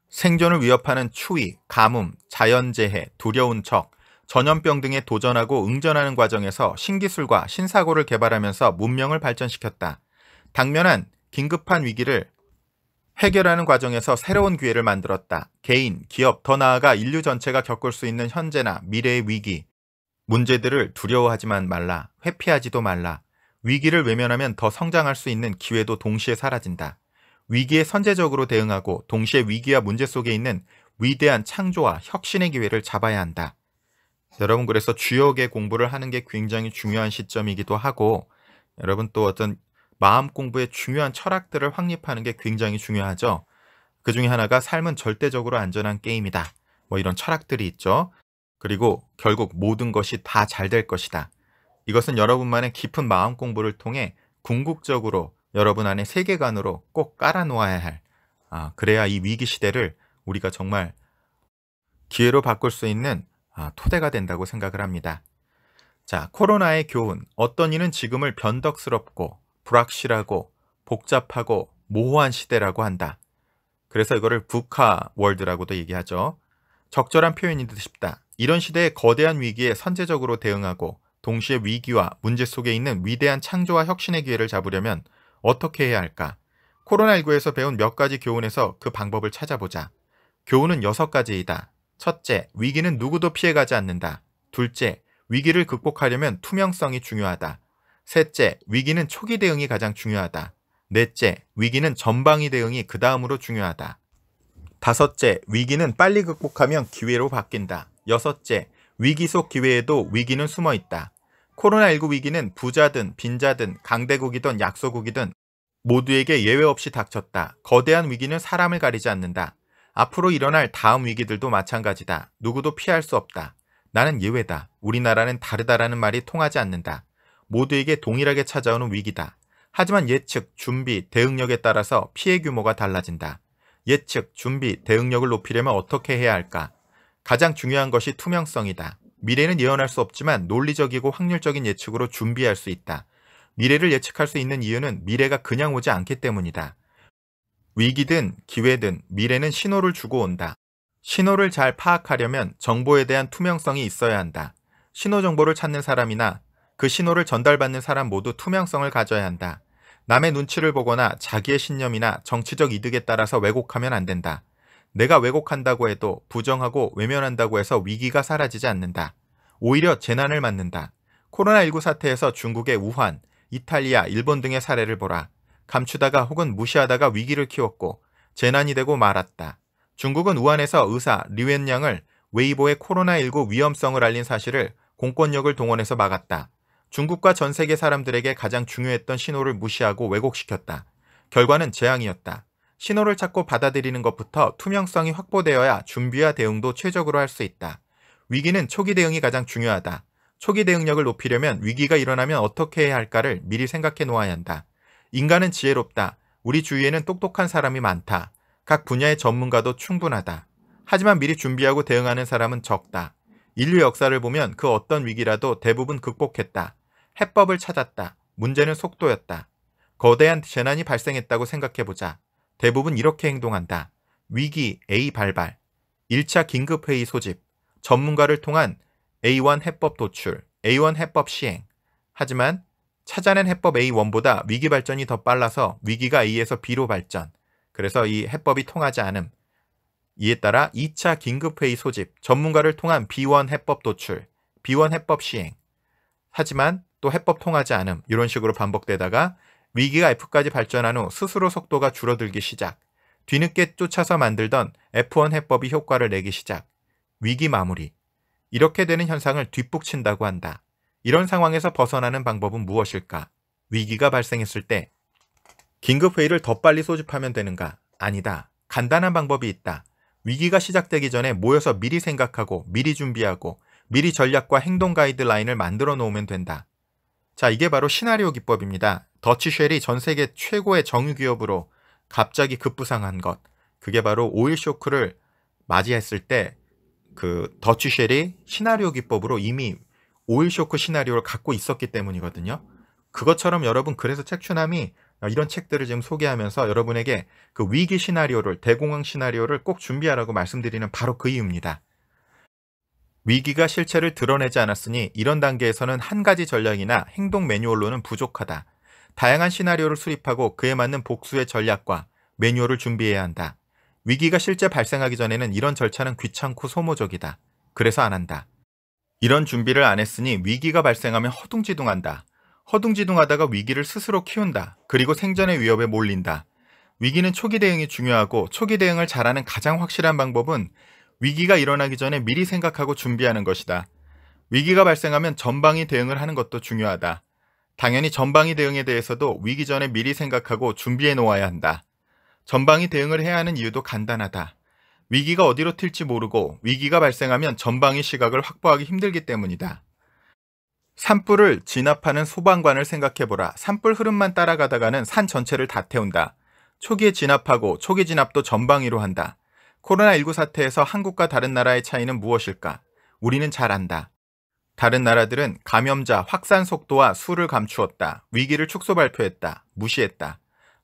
생존을 위협하는 추위, 가뭄, 자연재해, 두려운 적, 전염병 등에 도전하고 응전하는 과정에서 신기술과 신사고를 개발하면서 문명을 발전시켰다. 당면한 긴급한 위기를 해결하는 과정에서 새로운 기회를 만들었다. 개인, 기업, 더 나아가 인류 전체가 겪을 수 있는 현재나 미래의 위기, 문제들을 두려워하지만 말라, 회피하지도 말라. 위기를 외면하면 더 성장할 수 있는 기회도 동시에 사라진다. 위기에 선제적으로 대응하고 동시에 위기와 문제 속에 있는 위대한 창조와 혁신의 기회를 잡아야 한다. 여러분 그래서 주역의 공부를 하는 게 굉장히 중요한 시점이기도 하고 여러분 또 어떤 마음 공부의 중요한 철학들을 확립하는 게 굉장히 중요하죠. 그 중에 하나가 삶은 절대적으로 안전한 게임이다. 뭐 이런 철학들이 있죠. 그리고 결국 모든 것이 다 잘 될 것이다. 이것은 여러분만의 깊은 마음 공부를 통해 궁극적으로 여러분 안에 세계관으로 꼭 깔아놓아야 할, 아, 그래야 이 위기 시대를 우리가 정말 기회로 바꿀 수 있는 아, 토대가 된다고 생각을 합니다. 자, 코로나의 교훈. 어떤 이는 지금을 변덕스럽고 불확실하고 복잡하고 모호한 시대라고 한다. 그래서 이거를 북카 월드라고도 얘기하죠. 적절한 표현이 듯 싶다. 이런 시대의 거대한 위기에 선제적으로 대응하고 동시에 위기와 문제 속에 있는 위대한 창조와 혁신의 기회를 잡으려면 어떻게 해야 할까? 코로나19에서 배운 몇 가지 교훈에서 그 방법을 찾아보자. 교훈은 여섯 가지이다. 첫째, 위기는 누구도 피해가지 않는다. 둘째, 위기를 극복하려면 투명성이 중요하다. 셋째, 위기는 초기 대응이 가장 중요하다. 넷째, 위기는 전방위 대응이 그 다음으로 중요하다. 다섯째, 위기는 빨리 극복하면 기회로 바뀐다. 여섯째, 위기 속 기회에도 위기는 숨어 있다. 코로나19 위기는 부자든 빈자든 강대국이든 약소국이든 모두에게 예외 없이 닥쳤다. 거대한 위기는 사람을 가리지 않는다. 앞으로 일어날 다음 위기들도 마찬가지다. 누구도 피할 수 없다. 나는 예외다. 우리나라는 다르다라는 말이 통하지 않는다. 모두에게 동일하게 찾아오는 위기다. 하지만 예측, 준비, 대응력에 따라서 피해 규모가 달라진다. 예측, 준비, 대응력을 높이려면 어떻게 해야 할까? 가장 중요한 것이 투명성이다. 미래는 예언할 수 없지만 논리적이고 확률적인 예측으로 준비할 수 있다. 미래를 예측할 수 있는 이유는 미래가 그냥 오지 않기 때문이다. 위기든 기회든 미래는 신호를 주고 온다. 신호를 잘 파악하려면 정보에 대한 투명성이 있어야 한다. 신호 정보를 찾는 사람이나 그 신호를 전달받는 사람 모두 투명성을 가져야 한다. 남의 눈치를 보거나 자기의 신념이나 정치적 이득에 따라서 왜곡하면 안 된다. 내가 왜곡한다고 해도 부정하고 외면한다고 해서 위기가 사라지지 않는다. 오히려 재난을 맞는다. 코로나19 사태에서 중국의 우한, 이탈리아, 일본 등의 사례를 보라. 감추다가 혹은 무시하다가 위기를 키웠고 재난이 되고 말았다. 중국은 우한에서 의사 리웬양을 웨이보의 코로나19 위험성을 알린 사실을 공권력을 동원해서 막았다. 중국과 전 세계 사람들에게 가장 중요했던 신호를 무시하고 왜곡시켰다. 결과는 재앙이었다. 신호를 찾고 받아들이는 것부터 투명성이 확보되어야 준비와 대응도 최적으로 할 수 있다. 위기는 초기 대응이 가장 중요하다. 초기 대응력을 높이려면 위기가 일어나면 어떻게 해야 할까를 미리 생각해 놓아야 한다. 인간은 지혜롭다. 우리 주위에는 똑똑한 사람이 많다. 각 분야의 전문가도 충분하다. 하지만 미리 준비하고 대응하는 사람은 적다. 인류 역사를 보면 그 어떤 위기라도 대부분 극복했다. 해법을 찾았다. 문제는 속도였다. 거대한 재난이 발생했다고 생각해보자. 대부분 이렇게 행동한다. 위기 A 발발, 1차 긴급회의 소집, 전문가를 통한 A1 해법 도출, A1 해법 시행. 하지만 찾아낸 해법 A1보다 위기 발전이 더 빨라서 위기가 A에서 B로 발전. 그래서 이 해법이 통하지 않음. 이에 따라 2차 긴급회의 소집, 전문가를 통한 B1 해법 도출, B1 해법 시행. 하지만 또 해법 통하지 않음. 이런 식으로 반복되다가 위기가 F까지 발전한 후 스스로 속도가 줄어들기 시작. 뒤늦게 쫓아서 만들던 F1 해법이 효과를 내기 시작. 위기 마무리. 이렇게 되는 현상을 뒷북친다고 한다. 이런 상황에서 벗어나는 방법은 무엇일까? 위기가 발생했을 때 긴급회의를 더 빨리 소집하면 되는가? 아니다. 간단한 방법이 있다. 위기가 시작되기 전에 모여서 미리 생각하고 미리 준비하고 미리 전략과 행동 가이드라인을 만들어 놓으면 된다. 자, 이게 바로 시나리오 기법입니다. 더치쉘이 전 세계 최고의 정유 기업으로 갑자기 급부상한 것. 그게 바로 오일 쇼크를 맞이했을 때 그 더치쉘이 시나리오 기법으로 이미 오일 쇼크 시나리오를 갖고 있었기 때문이거든요. 그것처럼 여러분 그래서 책추남이 이런 책들을 지금 소개하면서 여러분에게 그 위기 시나리오를 대공황 시나리오를 꼭 준비하라고 말씀드리는 바로 그 이유입니다. 위기가 실체를 드러내지 않았으니 이런 단계에서는 한 가지 전략이나 행동 매뉴얼로는 부족하다. 다양한 시나리오를 수립하고 그에 맞는 복수의 전략과 매뉴얼을 준비해야 한다. 위기가 실제 발생하기 전에는 이런 절차는 귀찮고 소모적이다. 그래서 안 한다. 이런 준비를 안 했으니 위기가 발생하면 허둥지둥한다. 허둥지둥하다가 위기를 스스로 키운다. 그리고 생존의 위협에 몰린다. 위기는 초기 대응이 중요하고 초기 대응을 잘하는 가장 확실한 방법은 위기가 일어나기 전에 미리 생각하고 준비하는 것이다. 위기가 발생하면 전방위 대응을 하는 것도 중요하다. 당연히 전방위 대응에 대해서도 위기 전에 미리 생각하고 준비해 놓아야 한다. 전방위 대응을 해야 하는 이유도 간단하다. 위기가 어디로 튈지 모르고 위기가 발생하면 전방위 시각을 확보하기 힘들기 때문이다. 산불을 진압하는 소방관을 생각해보라. 산불 흐름만 따라가다가는 산 전체를 다 태운다. 초기에 진압하고 초기 진압도 전방위로 한다. 코로나19 사태에서 한국과 다른 나라의 차이는 무엇일까? 우리는 잘 안다. 다른 나라들은 감염자 확산 속도와 수를 감추었다. 위기를 축소 발표했다. 무시했다.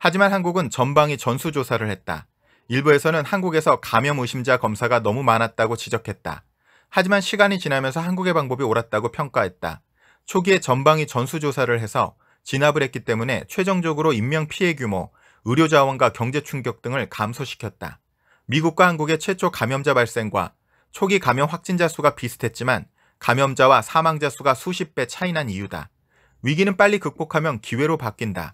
하지만 한국은 전방위 전수조사를 했다. 일부에서는 한국에서 감염 의심자 검사가 너무 많았다고 지적했다. 하지만 시간이 지나면서 한국의 방법이 옳았다고 평가했다. 초기에 전방위 전수조사를 해서 진압을 했기 때문에 최종적으로 인명 피해 규모, 의료 자원과 경제 충격 등을 감소시켰다. 미국과 한국의 최초 감염자 발생과 초기 감염 확진자 수가 비슷했지만 감염자와 사망자 수가 수십 배 차이 난 이유다. 위기는 빨리 극복하면 기회로 바뀐다.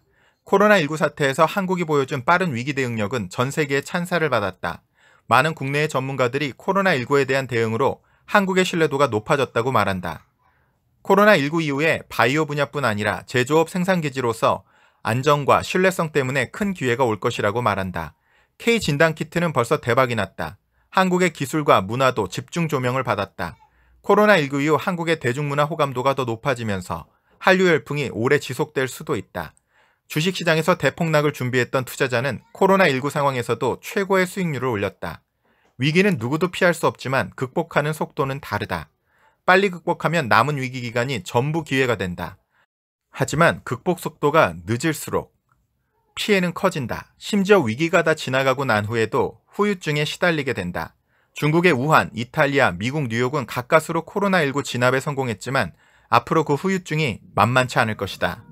코로나19 사태에서 한국이 보여준 빠른 위기 대응력은 전 세계의 찬사를 받았다. 많은 국내의 전문가들이 코로나19에 대한 대응으로 한국의 신뢰도가 높아졌다고 말한다. 코로나19 이후에 바이오 분야뿐 아니라 제조업 생산기지로서 안정과 신뢰성 때문에 큰 기회가 올 것이라고 말한다. K 진단 키트는 벌써 대박이 났다. 한국의 기술과 문화도 집중 조명을 받았다. 코로나19 이후 한국의 대중문화 호감도가 더 높아지면서 한류 열풍이 오래 지속될 수도 있다. 주식시장에서 대폭락을 준비했던 투자자는 코로나19 상황에서도 최고의 수익률을 올렸다. 위기는 누구도 피할 수 없지만 극복하는 속도는 다르다. 빨리 극복하면 남은 위기 기간이 전부 기회가 된다. 하지만 극복 속도가 늦을수록 피해는 커진다. 심지어 위기가 다 지나가고 난 후에도 후유증에 시달리게 된다. 중국의 우한, 이탈리아, 미국 뉴욕은 가까스로 코로나19 진압에 성공했지만 앞으로 그 후유증이 만만치 않을 것이다.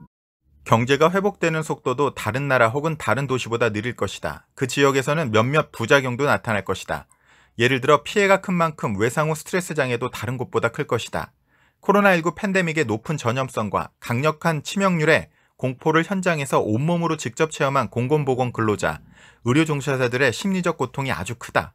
경제가 회복되는 속도도 다른 나라 혹은 다른 도시보다 느릴 것이다. 그 지역에서는 몇몇 부작용도 나타날 것이다. 예를 들어 피해가 큰 만큼 외상 후 스트레스 장애도 다른 곳보다 클 것이다. 코로나19 팬데믹의 높은 전염성과 강력한 치명률에 공포를 현장에서 온몸으로 직접 체험한 공공보건 근로자, 의료 종사자들의 심리적 고통이 아주 크다.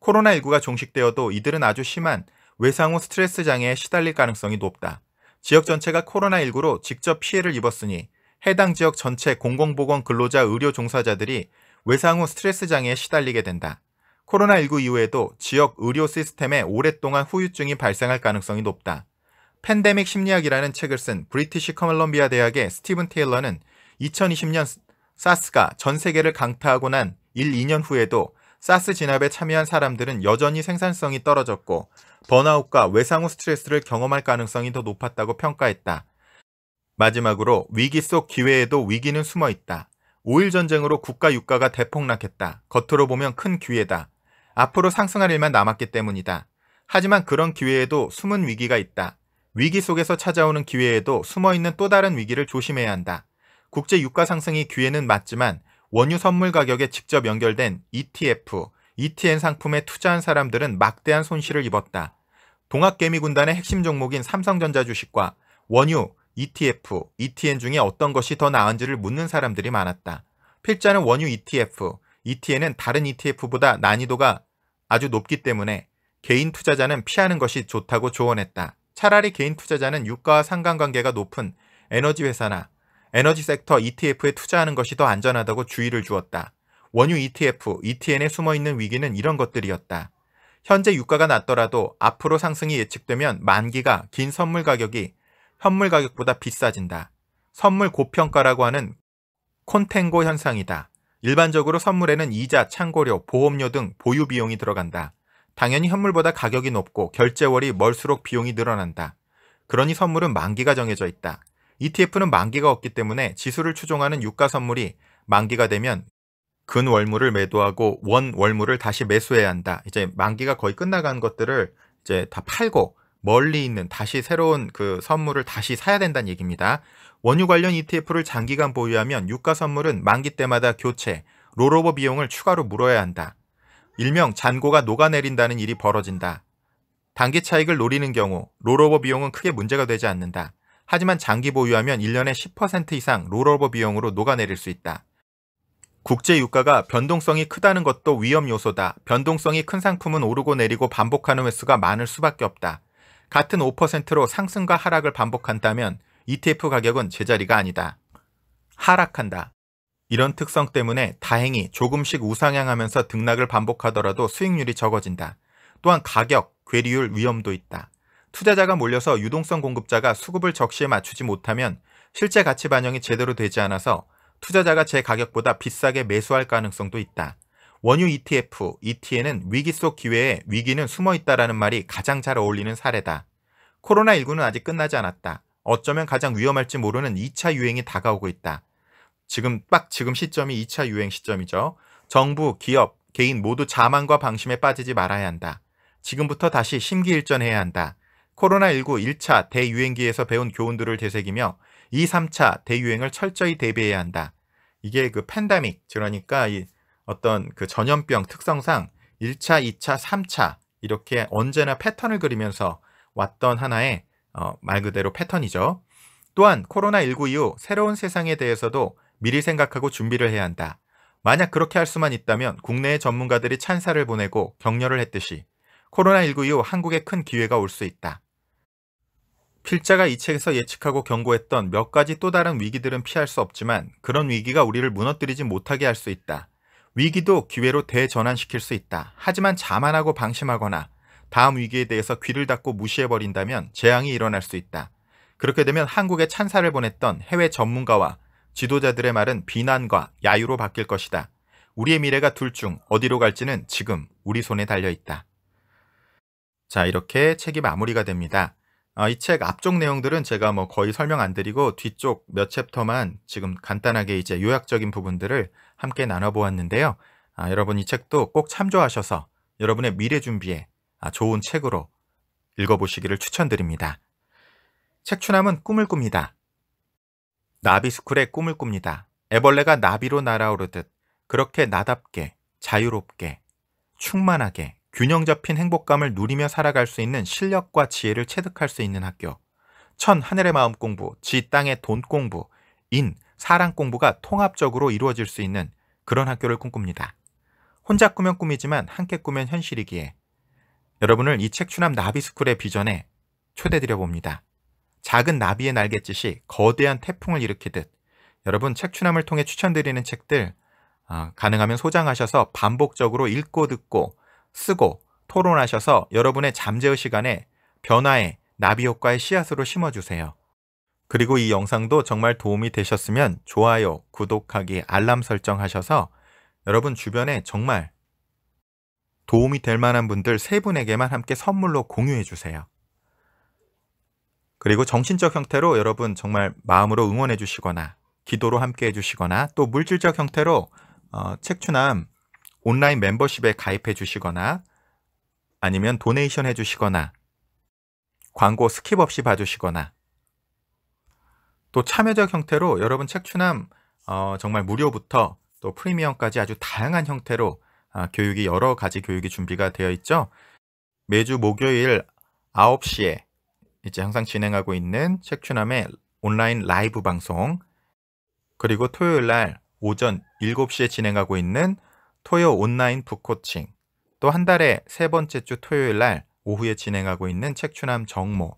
코로나19가 종식되어도 이들은 아주 심한 외상 후 스트레스 장애에 시달릴 가능성이 높다. 지역 전체가 코로나19로 직접 피해를 입었으니 해당 지역 전체 공공보건 근로자 의료 종사자들이 외상 후 스트레스 장애에 시달리게 된다. 코로나19 이후에도 지역 의료 시스템에 오랫동안 후유증이 발생할 가능성이 높다. 팬데믹 심리학이라는 책을 쓴 브리티시 커멀럼비아 대학의 스티븐 테일러는 2020년 사스가 전 세계를 강타하고 난 1, 2년 후에도 사스 진압에 참여한 사람들은 여전히 생산성이 떨어졌고 번아웃과 외상 후 스트레스를 경험할 가능성이 더 높았다고 평가했다. 마지막으로 위기 속 기회에도 위기는 숨어 있다. 5일 전쟁으로 국가 유가가 대폭락했다. 겉으로 보면 큰 기회다. 앞으로 상승할 일만 남았기 때문이다. 하지만 그런 기회에도 숨은 위기가 있다. 위기 속에서 찾아오는 기회에도 숨어 있는 또 다른 위기를 조심해야 한다. 국제 유가 상승이 기회는 맞지만 원유 선물 가격에 직접 연결된 ETF, ETN 상품에 투자한 사람들은 막대한 손실을 입었다. 동학개미군단의 핵심 종목인 삼성전자 주식과 원유, ETF, ETN 중에 어떤 것이 더 나은지를 묻는 사람들이 많았다. 필자는 원유 ETF, ETN은 다른 ETF보다 난이도가 아주 높기 때문에 개인 투자자는 피하는 것이 좋다고 조언했다. 차라리 개인 투자자는 유가와 상관관계가 높은 에너지 회사나 에너지 섹터 ETF에 투자하는 것이 더 안전하다고 주의를 주었다. 원유 ETF, ETN에 숨어 있는 위기는 이런 것들이었다. 현재 유가가 낮더라도 앞으로 상승이 예측되면 만기가 긴 선물 가격이 현물 가격보다 비싸진다. 선물 고평가라고 하는 콘텐고 현상이다. 일반적으로 선물에는 이자, 창고료, 보험료 등 보유 비용이 들어간다. 당연히 현물보다 가격이 높고 결제월이 멀수록 비용이 늘어난다. 그러니 선물은 만기가 정해져 있다. ETF는 만기가 없기 때문에 지수를 추종하는 유가 선물이 만기가 되면 근월물을 매도하고 원월물을 다시 매수해야 한다. 이제 만기가 거의 끝나간 것들을 이제 다 팔고 멀리 있는 다시 새로운 그 선물을 다시 사야 된다는 얘기입니다. 원유 관련 ETF를 장기간 보유하면 유가 선물은 만기 때마다 교체, rollover 비용을 추가로 물어야 한다. 일명 잔고가 녹아내린다는 일이 벌어진다. 단기 차익을 노리는 경우 rollover 비용은 크게 문제가 되지 않는다. 하지만 장기 보유하면 1년에 10% 이상 rollover 비용으로 녹아내릴 수 있다. 국제 유가가 변동성이 크다는 것도 위험 요소다. 변동성이 큰 상품은 오르고 내리고 반복하는 횟수가 많을 수밖에 없다. 같은 5%로 상승과 하락을 반복한다면 ETF 가격은 제자리가 아니다. 하락한다. 이런 특성 때문에 다행히 조금씩 우상향하면서 등락을 반복하더라도 수익률이 적어진다. 또한 가격, 괴리율 위험도 있다. 투자자가 몰려서 유동성 공급자가 수급을 적시에 맞추지 못하면 실제 가치 반영이 제대로 되지 않아서 투자자가 제 가격보다 비싸게 매수할 가능성도 있다. 원유 ETF, ETN은 위기 속 기회에 위기는 숨어 있다라는 말이 가장 잘 어울리는 사례다. 코로나19는 아직 끝나지 않았다. 어쩌면 가장 위험할지 모르는 2차 유행이 다가오고 있다. 지금 딱 지금 시점이 2차 유행 시점이죠. 정부, 기업, 개인 모두 자만과 방심에 빠지지 말아야 한다. 지금부터 다시 심기일전해야 한다. 코로나19 1차 대유행기에서 배운 교훈들을 되새기며 2, 3차 대유행을 철저히 대비해야 한다. 이게 그 팬데믹, 그러니까 이 어떤 그 전염병 특성상 1차, 2차, 3차 이렇게 언제나 패턴을 그리면서 왔던 하나의 어, 말 그대로 패턴이죠. 또한 코로나19 이후 새로운 세상에 대해서도 미리 생각하고 준비를 해야 한다. 만약 그렇게 할 수만 있다면 국내의 전문가들이 찬사를 보내고 격려를 했듯이 코로나19 이후 한국에 큰 기회가 올 수 있다. 필자가 이 책에서 예측하고 경고했던 몇 가지 또 다른 위기들은 피할 수 없지만 그런 위기가 우리를 무너뜨리지 못하게 할 수 있다. 위기도 기회로 대전환시킬 수 있다. 하지만 자만하고 방심하거나 다음 위기에 대해서 귀를 닫고 무시해버린다면 재앙이 일어날 수 있다. 그렇게 되면 한국에 찬사를 보냈던 해외 전문가와 지도자들의 말은 비난과 야유로 바뀔 것이다. 우리의 미래가 둘 중 어디로 갈지는 지금 우리 손에 달려 있다. 자, 이렇게 책이 마무리가 됩니다. 아, 이 책 앞쪽 내용들은 제가 뭐 거의 설명 안 드리고 뒤쪽 몇 챕터만 지금 간단하게 이제 요약적인 부분들을 함께 나눠보았는데요. 아, 여러분 이 책도 꼭 참조하셔서 여러분의 미래 준비에 아, 좋은 책으로 읽어보시기를 추천드립니다. 책추남은 꿈을 꿉니다. 나비스쿨의 꿈을 꿉니다. 애벌레가 나비로 날아오르듯 그렇게 나답게, 자유롭게, 충만하게 균형 잡힌 행복감을 누리며 살아갈 수 있는 실력과 지혜를 체득할 수 있는 학교. 천 하늘의 마음 공부, 지 땅의 돈 공부, 인 사랑 공부가 통합적으로 이루어질 수 있는 그런 학교를 꿈꿉니다. 혼자 꾸면 꿈이지만 함께 꾸면 현실이기에 여러분을 이 책추남 나비스쿨의 비전에 초대드려 봅니다. 작은 나비의 날갯짓이 거대한 태풍을 일으키듯 여러분 책추남을 통해 추천드리는 책들 어, 가능하면 소장하셔서 반복적으로 읽고 듣고 쓰고 토론하셔서 여러분의 잠재의 시간에 변화의 나비 효과의 씨앗으로 심어주세요. 그리고 이 영상도 정말 도움이 되셨으면 좋아요, 구독하기, 알람 설정하셔서 여러분 주변에 정말 도움이 될 만한 분들 세 분에게만 함께 선물로 공유해 주세요. 그리고 정신적 형태로 여러분 정말 마음으로 응원해 주시거나 기도로 함께 해 주시거나 또 물질적 형태로 어, 책추남 온라인 멤버십에 가입해 주시거나 아니면 도네이션 해 주시거나 광고 skip 없이 봐주시거나 또 참여적 형태로 여러분 책 추남 어, 정말 무료부터 또 프리미엄까지 아주 다양한 형태로 아, 교육이 여러 가지 교육이 준비가 되어 있죠. 매주 목요일 9시에 이제 항상 진행하고 있는 책추남의 온라인 라이브 방송 그리고 토요일 날 오전 7시에 진행하고 있는 토요 온라인 북코칭 또 한 달에 세 번째 주 토요일 날 오후에 진행하고 있는 책추남 정모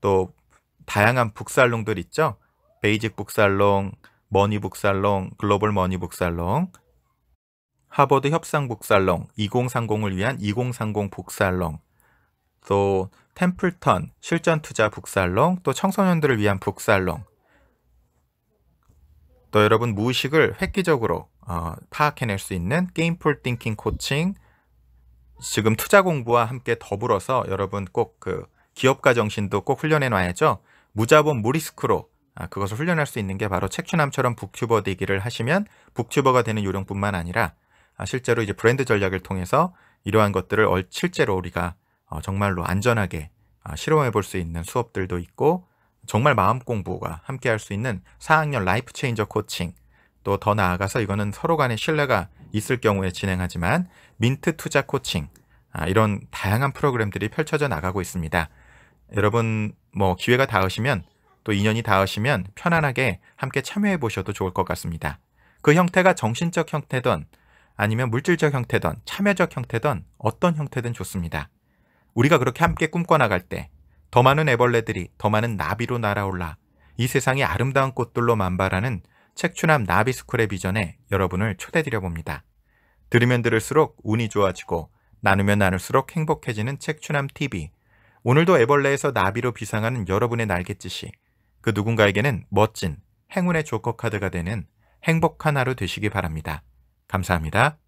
또 다양한 북살롱들 있죠. 베이직 북살롱, 머니 북살롱, 글로벌 머니 북살롱 하버드 협상 북살롱, 2030을 위한 2030 북살롱, 또 템플턴 실전 투자 북살롱, 또 청소년들을 위한 북살롱. 또 여러분 무의식을 획기적으로 어, 파악해낼 수 있는 gameful thinking 코칭, 지금 투자 공부와 함께 더불어서 여러분 꼭 그 기업가 정신도 꼭 훈련해 놔야죠. 무자본 무리스크로 아, 그것을 훈련할 수 있는 게 바로 책추남처럼 북튜버 되기를 하시면 북튜버가 되는 요령뿐만 아니라 아, 실제로 이제 브랜드 전략을 통해서 이러한 것들을 실제로 우리가 어, 정말로 안전하게 아, 실험해 볼 수 있는 수업들도 있고 정말 마음 공부가 함께 할 수 있는 4학년 life changer 코칭 또 더 나아가서 이거는 서로 간의 신뢰가 있을 경우에 진행하지만 민트 투자 코칭 아, 이런 다양한 프로그램들이 펼쳐져 나가고 있습니다. 여러분 뭐 기회가 닿으시면 또 인연이 닿으시면 편안하게 함께 참여해 보셔도 좋을 것 같습니다. 그 형태가 정신적 형태든 아니면 물질적 형태든 참여적 형태든 어떤 형태든 좋습니다. 우리가 그렇게 함께 꿈꿔나갈 때 더 많은 애벌레들이 더 많은 나비로 날아올라 이 세상의 아름다운 꽃들로 만발하는 책추남 나비스쿨의 비전에 여러분을 초대드려 봅니다. 들으면 들을수록 운이 좋아지고 나누면 나눌수록 행복해지는 책추남 TV. 오늘도 애벌레에서 나비로 비상하는 여러분의 날갯짓이 그 누군가에게는 멋진 행운의 조커 카드가 되는 행복한 하루 되시기 바랍니다. 감사합니다.